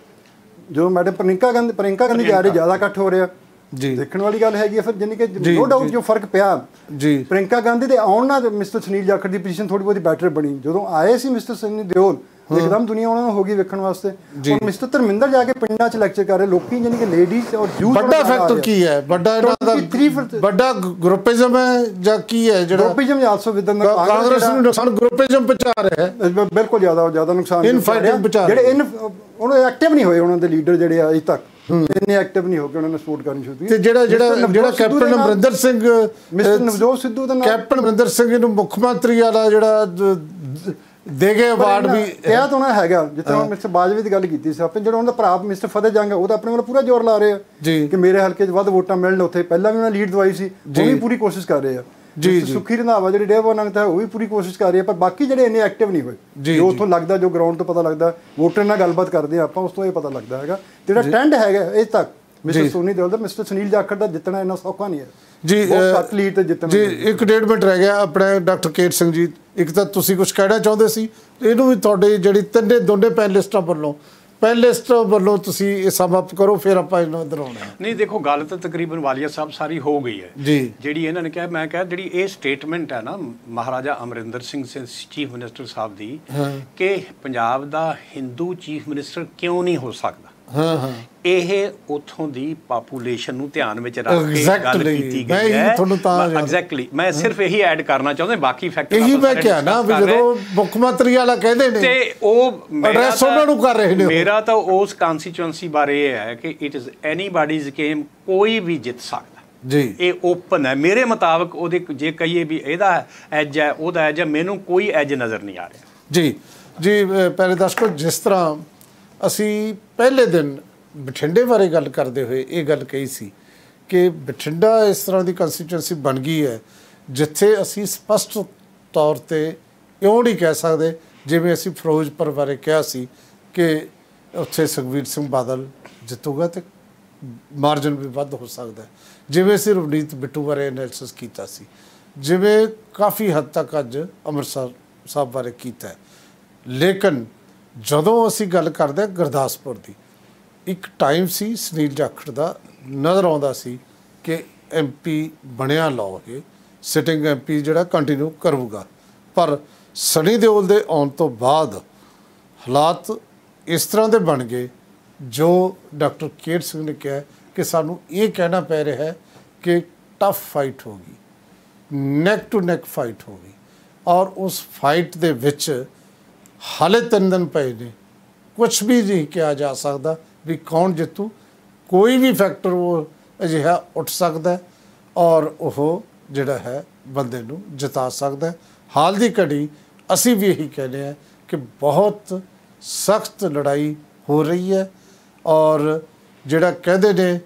ਜਦੋਂ ਮੈਡਮ ਪ੍ਰਿੰਕਾ ਗਾਂਧੀ ਪ੍ਰਿੰਕਾ ਗਾਂਧੀ ਜਾ ਰਹੀ ਜ਼ਿਆਦਾ ਘੱਟ ਹੋ ਰਿਹਾ। ਜੀ। ਦੇਖਣ ਵਾਲੀ ਗੱਲ ਹੈਗੀ ਹੈ ਫਿਰ ਜਿੰਨੀ ਕਿ ਜੀ, ਨੋ ਡਾਊਟ ਜੀ। ਜੋ ਫ਼ਰਕ ਪਿਆ। ਜੀ। ਪ੍ਰਿੰਕਾ ਗਾਂਧੀ ਦੇ ਆਉਣ ਨਾਲ ਮਿਸਟਰ ਸੁਨੀਲ ਜਾਖੜ ਦੀ ਪੋਜੀਸ਼ਨ ਥੋੜੀ ਬਹੁਤੀ ਬੈਟਰ ਬਣੀ। ਜਦੋਂ ਆਏ ਸੀ ਮਿਸਟਰ ਸਨੀ ਦਿਓਲ ਇੱਕਦਮ ਦੁਨੀਆ ਉਹਨਾਂ ਨੂੰ ਹੋ ਗਈ ਵੇਖਣ ਵਾਸਤੇ। ਹੁਣ ਮਿਸਟਰ ਧਰਮਿੰਦਰ ਜਾ ਕੇ ਪਿੰਡਾਂ 'ਚ ਲੈਕਚਰ ਕਰ ਰਹੇ ਲੋਕੀ ਜਾਨੀ ਕਿ ਲੇਡੀਜ਼ ਔਰ ਯੂਥ ਵੱਡਾ ਫੈਕਟਰ ਕੀ ਹੈ? ਵੱਡਾ ਇਹਨਾਂ 23% ਦਾ ਵੱਡਾ ਗਰੁੱਪਿਜ਼ਮ ਹੈ ਜਾਂ ਕੀ ਹੈ ਜਿਹੜਾ ਗਰੁੱਪਿਜ਼ਮ ਆਲਸੋ ਵਿਦਨ ਕਾ- ਕਾਂਗਰਸ ਨੂੰ ਨੁਕਸਾਨ ਗਰੁੱਪਿਜ਼ਮ ਪਹੁੰਚਾ ਰਿਹਾ ਹੈ। ਬਿਲਕੁਲ ਜ਼ਿਆਦਾ ਜ਼ਿਆਦਾ ਨੁਕਸਾਨ ਜਿਹੜੇ। ਇਨ ਉਹਨਾਂ ਐਕਟਿਵ ਨਹੀਂ ਹੋਏ ਉਹਨਾਂ ਦੇ ਲੀਡਰ ਜਿਹੜੇ ਆ ਅਜੇ ਤੱਕ। ਇੰਨੇ ਐਕਟਿਵ ਨਹੀਂ ਹੋ ਕੇ ਉਹਨਾਂ ਨੇ ਸਪੋਰਟ ਕਰਨੀ ਸ਼ੁਰੂ ਕੀਤੀ। ਤੇ ਜਿਹੜਾ ਜਿਹੜਾ ਜਿਹੜਾ ਕੈਪਟਨ ਦੇ ਅਮਰਿੰਦਰ ਸਿੰਘ ਮਿਸਟਰ ਨਵਜੋਤ ਸਿੱਧੂ ਦਾ ਨਾਮ ਕੈਪਟਨ ਅਮਰਿੰਦਰ ਸਿੰਘ ਨੂੰ ਮੁੱਖ ਮੰਤਰੀ ਵਾਲਾ ਜਿਹੜਾ ਦ- ਦੇ ਗਏ ਅਵਾਰਡ ਵੀ ਕਿਹਾ ਤਾਂ ਉਹਨਾਂ ਹੈਗਾ ਜਿੱਥੇ ਹੁਣ ਮਿਸਟਰ ਬਾਜਵੇ ਦੀ ਗੱਲ ਕੀਤੀ ਸੀ ਆਪਾਂ ਜਿਹੜਾ ਉਹਨਾਂ ਦਾ ਭਰਾ ਮਿਸਟਰ ਫਤਿਹ ਜੰਗ ਹੈ ਉਹ ਤਾਂ ਆਪਣੇ ਵੱਲ ਪੂਰਾ ਜ਼ੋਰ ਲਾ ਰਹੇ ਆ। ਕਿ ਮੇਰੇ ਹਲਕੇ 'ਚ ਵੱਧ ਵੋਟਾਂ ਮਿਲਣ ਉੱਥੇ ਪਹਿਲਾਂ ਵੀ ਉਹਨਾਂ ਲੀਡ ਦਵਾਈ ਸੀ ਉਹ। ਵੀ ਪੂਰੀ ਕੋਸ਼ਿਸ਼ ਕਰ ਰਹੇ ਆ ਜੀ, ਜੀ। ਸੁਖੀ ਰੰਧਾਵਾ ਜਿਹੜੇ ਡੇਵੋ ਨੰਗਤਾ ਉਹ ਵੀ ਪੂਰੀ ਕੋਸ਼ਿਸ਼ ਕਰ ਰਹੇ ਆ ਪਰ ਬਾਕੀ ਜਿਹੜੇ ਇੰਨੇ ਐਕਟਿਵ ਨਹੀਂ ਹੋਏ ਜੀ। ਉੱਥੋਂ ਲੱਗਦਾ ਜੋ ਗਰਾਊਂਡ ਤੋਂ ਪਤਾ ਲੱਗਦਾ ਵੋਟਰ ਨਾਲ ਗੱਲਬਾਤ ਕਰਦੇ ਆ ਆਪਾਂ ਉਸ ਤੋਂ ਇਹ ਪਤਾ ਲੱਗਦਾ ਹੈਗਾ ਜਿਹੜਾ ਟ੍ਰੈਂਡ ਹੈਗਾ ਇਹ ਤੱਕ ਮਿਸਟਰ। ਸੋਨੀ ਦਿਓਲ ਦਾ ਮਿਸਟਰ ਸੁਨੀਲ ਜਾਖੜ ਦਾ ਜਿੱਤਣਾ ਇੰਨਾ ਸੌਖਾ ਨਹੀਂ ਹੈ। ਜੀ ਬਹੁਤ ਲੀਡ ਤੇ ਜਿੱਤਣਾ ਜੀ ਇੱਕ ਡੇਢ ਮਿੰਟ ਰਹਿ ਗਿਆ ਆਪਣੇ ਡਾਕਟਰ ਕੇਟ ਸਿੰਘ ਜੀ। ਇੱਕ ਤਾਂ ਤੁਸੀਂ ਕੁਝ ਕਹਿਣਾ ਚਾਹੁੰਦੇ ਸੀ ਇਹਨੂੰ ਵੀ ਤੁਹਾਡੇ ਜਿਹੜੀ ਤਿੰਨੇ ਦੋਨੇ ਪੈਨਲਿਸਟਾਂ ਵੱਲੋਂ ਪੈਨਲਿਸਟ ਵੱਲੋਂ ਤੁਸੀਂ ਇਹ ਸਮ ਅਪ ਕਰੋ ਫਿਰ ਆਪਾਂ ਇਹਨੂੰ ਇੱਧਰ ਆਉਣਾ ਨਹੀਂ ਦੇਖੋ ਗੱਲ ਤਾਂ ਤਕਰੀਬਨ ਵਾਲੀਆ ਸਾਹਿਬ ਸਾਰੀ ਹੋ ਗਈ ਹੈ। ਜੀ। ਜਿਹੜੀ ਇਹਨਾਂ ਨੇ ਕਿਹਾ ਮੈਂ ਕਿਹਾ ਜਿਹੜੀ ਇਹ ਸਟੇਟਮੈਂਟ ਹੈ ਨਾ ਮਹਾਰਾਜਾ ਅਮਰਿੰਦਰ ਸਿੰਘ ਚੀਫ ਮਿਨਿਸਟਰ ਸਾਹਿਬ ਦੀ ਕਿ ਪੰਜਾਬ ਦਾ ਹਿੰਦੂ ਚੀਫ ਮਿਨਿਸਟਰ ਕਿਉਂ ਨਹੀਂ ਹੋ ਸਕਦਾ? ਹਾਂ ਹਾਂ। ਇਹ ਉਥੋਂ ਦੀ ਪਾਪੂਲੇਸ਼ਨ ਨੂੰ ਧਿਆਨ ਵਿੱਚ ਰੱਖ ਕੇ ਗੱਲ ਕੀਤੀ ਗਈ ਹੈ। ਤੁਹਾਨੂੰ ਤਾਂ ਐਗਜ਼ੈਕਟਲੀ ਮੈਂ ਸਿਰਫ ਇਹੀ ਐਡ ਕਰਨਾ ਚਾਹੁੰਦਾ ਬਾਕੀ ਫੈਕਟਰ ਇਹੀ ਮੈਂ ਕਿਹਾ ਨਾ ਵੀ ਜਦੋਂ ਮੁੱਖ ਮੰਤਰੀ ਵਾਲਾ ਕਹਿੰਦੇ ਨੇ ਤੇ ਉਹ ਤਾਂ- ਉਹਨਾਂ ਨੂੰ ਕਰ ਰਹੇ ਨੇ। ਮੇਰਾ ਤਾਂ ਉਸ ਕਨਸਟੀਚੁਐਂਸੀ ਬਾਰੇ ਇਹ ਹੈ ਕਿ ਇਟ ਇਜ਼ ਐਨੀਬਾਡੀਜ਼ ਗੇਮ ਕੋਈ ਵੀ ਜਿੱਤ ਸਕਦਾ। ਜੀ। ਇਹ ਓਪਨ ਹੈ। ਮੇਰੇ ਮੁਤਾਬਕ ਉਹਦੇ ਜੇ ਕਹੀਏ ਵੀ ਇਹਦਾ ਐਜ ਹੈ ਉਹਦਾ ਐਜ ਹੈ। ਮੈਨੂੰ ਕੋਈ ਐਜ ਨਜ਼ਰ ਨਹੀਂ ਆ ਰਿਹਾ। ਜੀ। ਜੀ ਅਹ ਪਿਆਰੇ ਦਰਸ਼ਕੋ ਜਿਸ ਤਰ੍ਹਾਂ ਅਸੀਂ ਪਹਿਲੇ ਦਿਨ ਬਠਿੰਡੇ ਬਾਰੇ ਗੱਲ ਕਰਦੇ ਹੋਏ ਇਹ ਗੱਲ ਕਹੀ ਸੀ ਕਿ ਬਠਿੰਡਾ ਇਸ ਤਰ੍ਹਾਂ ਦੀ ਕੰਸਟੀਚੁਐਂਸੀ ਬਣ ਗਈ ਹੈ, ਜਿੱਥੇ ਅਸੀਂ ਸਪਸ਼ਟ ਤੌਰ ਤੇ ਇਉਂ ਨਹੀਂ ਕਹਿ ਸਕਦੇ, ਜਿਵੇਂ ਅਸੀਂ ਫਿਰੋਜ਼ਪੁਰ ਬਾਰੇ ਕਿਹਾ ਸੀ ਕਿ ਉੱਥੇ ਸੁਖਬੀਰ ਸਿੰਘ ਬਾਦਲ ਜਿੱਤੂਗਾ ਤੇ ਮਾਰਜਨ ਵੀ ਵੱਧ ਹੋ ਸਕਦਾ ਜਿਵੇਂ ਅਸੀਂ ਰਵਨੀਤ ਬਿੱਟੂ ਬਾਰੇ ਐਨਾਲਿਸਿਸ ਕੀਤਾ ਸੀ, ਜਿਵੇਂ ਕਾਫੀ ਹੱਦ ਤੱਕ ਅੱਜ ਅੰਮ੍ਰਿਤਸਰ ਸਾਹਿਬ ਬਾਰੇ ਕੀਤਾ ਲੇਕਿਨ ਜਦੋਂ ਅਸੀਂ ਗੱਲ ਕਰਦੇ ਹਾਂ ਗੁਰਦਾਸਪੁਰ ਦੀ, ਇੱਕ ਟਾਈਮ ਸੀ ਸੁਨੀਲ ਜਾਖੜ ਦਾ, ਨਜ਼ਰ ਆਉਂਦਾ ਸੀ ਕਿ ਐਮਪੀ ਬਣਿਆ ਲਾਓ ਇਹ ਸਿਟਿੰਗ ਐਮਪੀ ਜਿਹੜਾ ਕੰਟੀਨਿਊ ਕਰੂਗਾ। ਪਰ ਸਨੀ ਦਿਓਲ ਦੇ ਆਉਣ ਤੋਂ ਬਾਅਦ ਹਾਲਾਤ ਇਸ ਤਰ੍ਹਾਂ ਦੇ ਬਣ ਗਏ, ਜੋ ਡਾਕਟਰ ਕੇਰ ਸਿੰਘ ਨੇ ਕਿਹਾ ਕਿ ਸਾਨੂੰ ਇਹ ਕਹਿਣਾ ਪੈ ਰਿਹਾ ਹੈ ਕਿ ਟਫ ਫਾਈਟ ਹੋਗੀ ਨੈਕ ਟੂ ਨੈਕ ਫਾਈਟ ਹੋਗੀ ਔਰ ਉਸ ਫਾਈਟ ਦੇ ਵਿੱਚ ਹਾਲੇ ਤਿੰਨ ਦਿਨ ਪਏ ਨੇ। ਕੁਝ ਵੀ ਨਹੀਂ ਕਿਹਾ ਜਾ ਸਕਦਾ ਵੀ ਕੌਣ ਜਿੱਤੂ। ਕੋਈ ਵੀ ਫੈਕਟਰ ਉਹ ਅਜਿਹਾ ਉੱਠ ਸਕਦਾ ਔਰ ਉਹ ਜਿਹੜਾ ਹੈ ਬੰਦੇ ਨੂੰ ਜਿਤਾ ਸਕਦਾ ਹਾਲ ਦੀ ਘੜੀ ਅਸੀਂ ਵੀ ਇਹੀ ਕਹਿੰਦੇ ਆ ਕਿ ਬਹੁਤ ਸਖਤ ਲੜਾਈ ਹੋ ਰਹੀ ਹੈ ਔਰ ਜਿਹੜਾ ਕਹਿੰਦੇ ਨੇ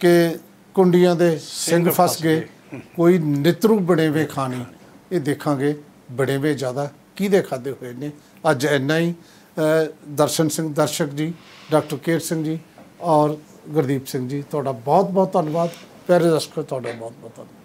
ਕਿ ਕੁੰਡੀਆਂ ਦੇ ਸਿੰਘ ਫਸ ਗਏ ਕੋਈ ਨਿਤਰੂ ਬੜੇਵੇਂ ਖਾਣੀ ਇਹ ਦੇਖਾਂਗੇ ਬੜੇਵੇਂ ਜ਼ਿਆਦਾ। ਕਿਹਦੇ ਖਾਦੇ ਹੋਏ ਨੇ? ਅੱਜ ਇੰਨਾ ਹੀ ਦਰਸ਼ਨ ਸਿੰਘ, ਦਰਸ਼ਕ ਜੀ, ਡਾਕਟਰ ਕੇਰ ਸਿੰਘ ਜੀ ਔਰ ਗੁਰਦੀਪ ਸਿੰਘ ਜੀ, ਤੁਹਾਡਾ ਬਹੁਤ ਬਹੁਤ ਧੰਨਵਾਦ। ਪਿਆਰੇ ਦਰਸ਼ਕੋ, ਤੁਹਾਡਾ ਬਹੁਤ ਬਹੁਤ ਧੰਨਵਾਦ।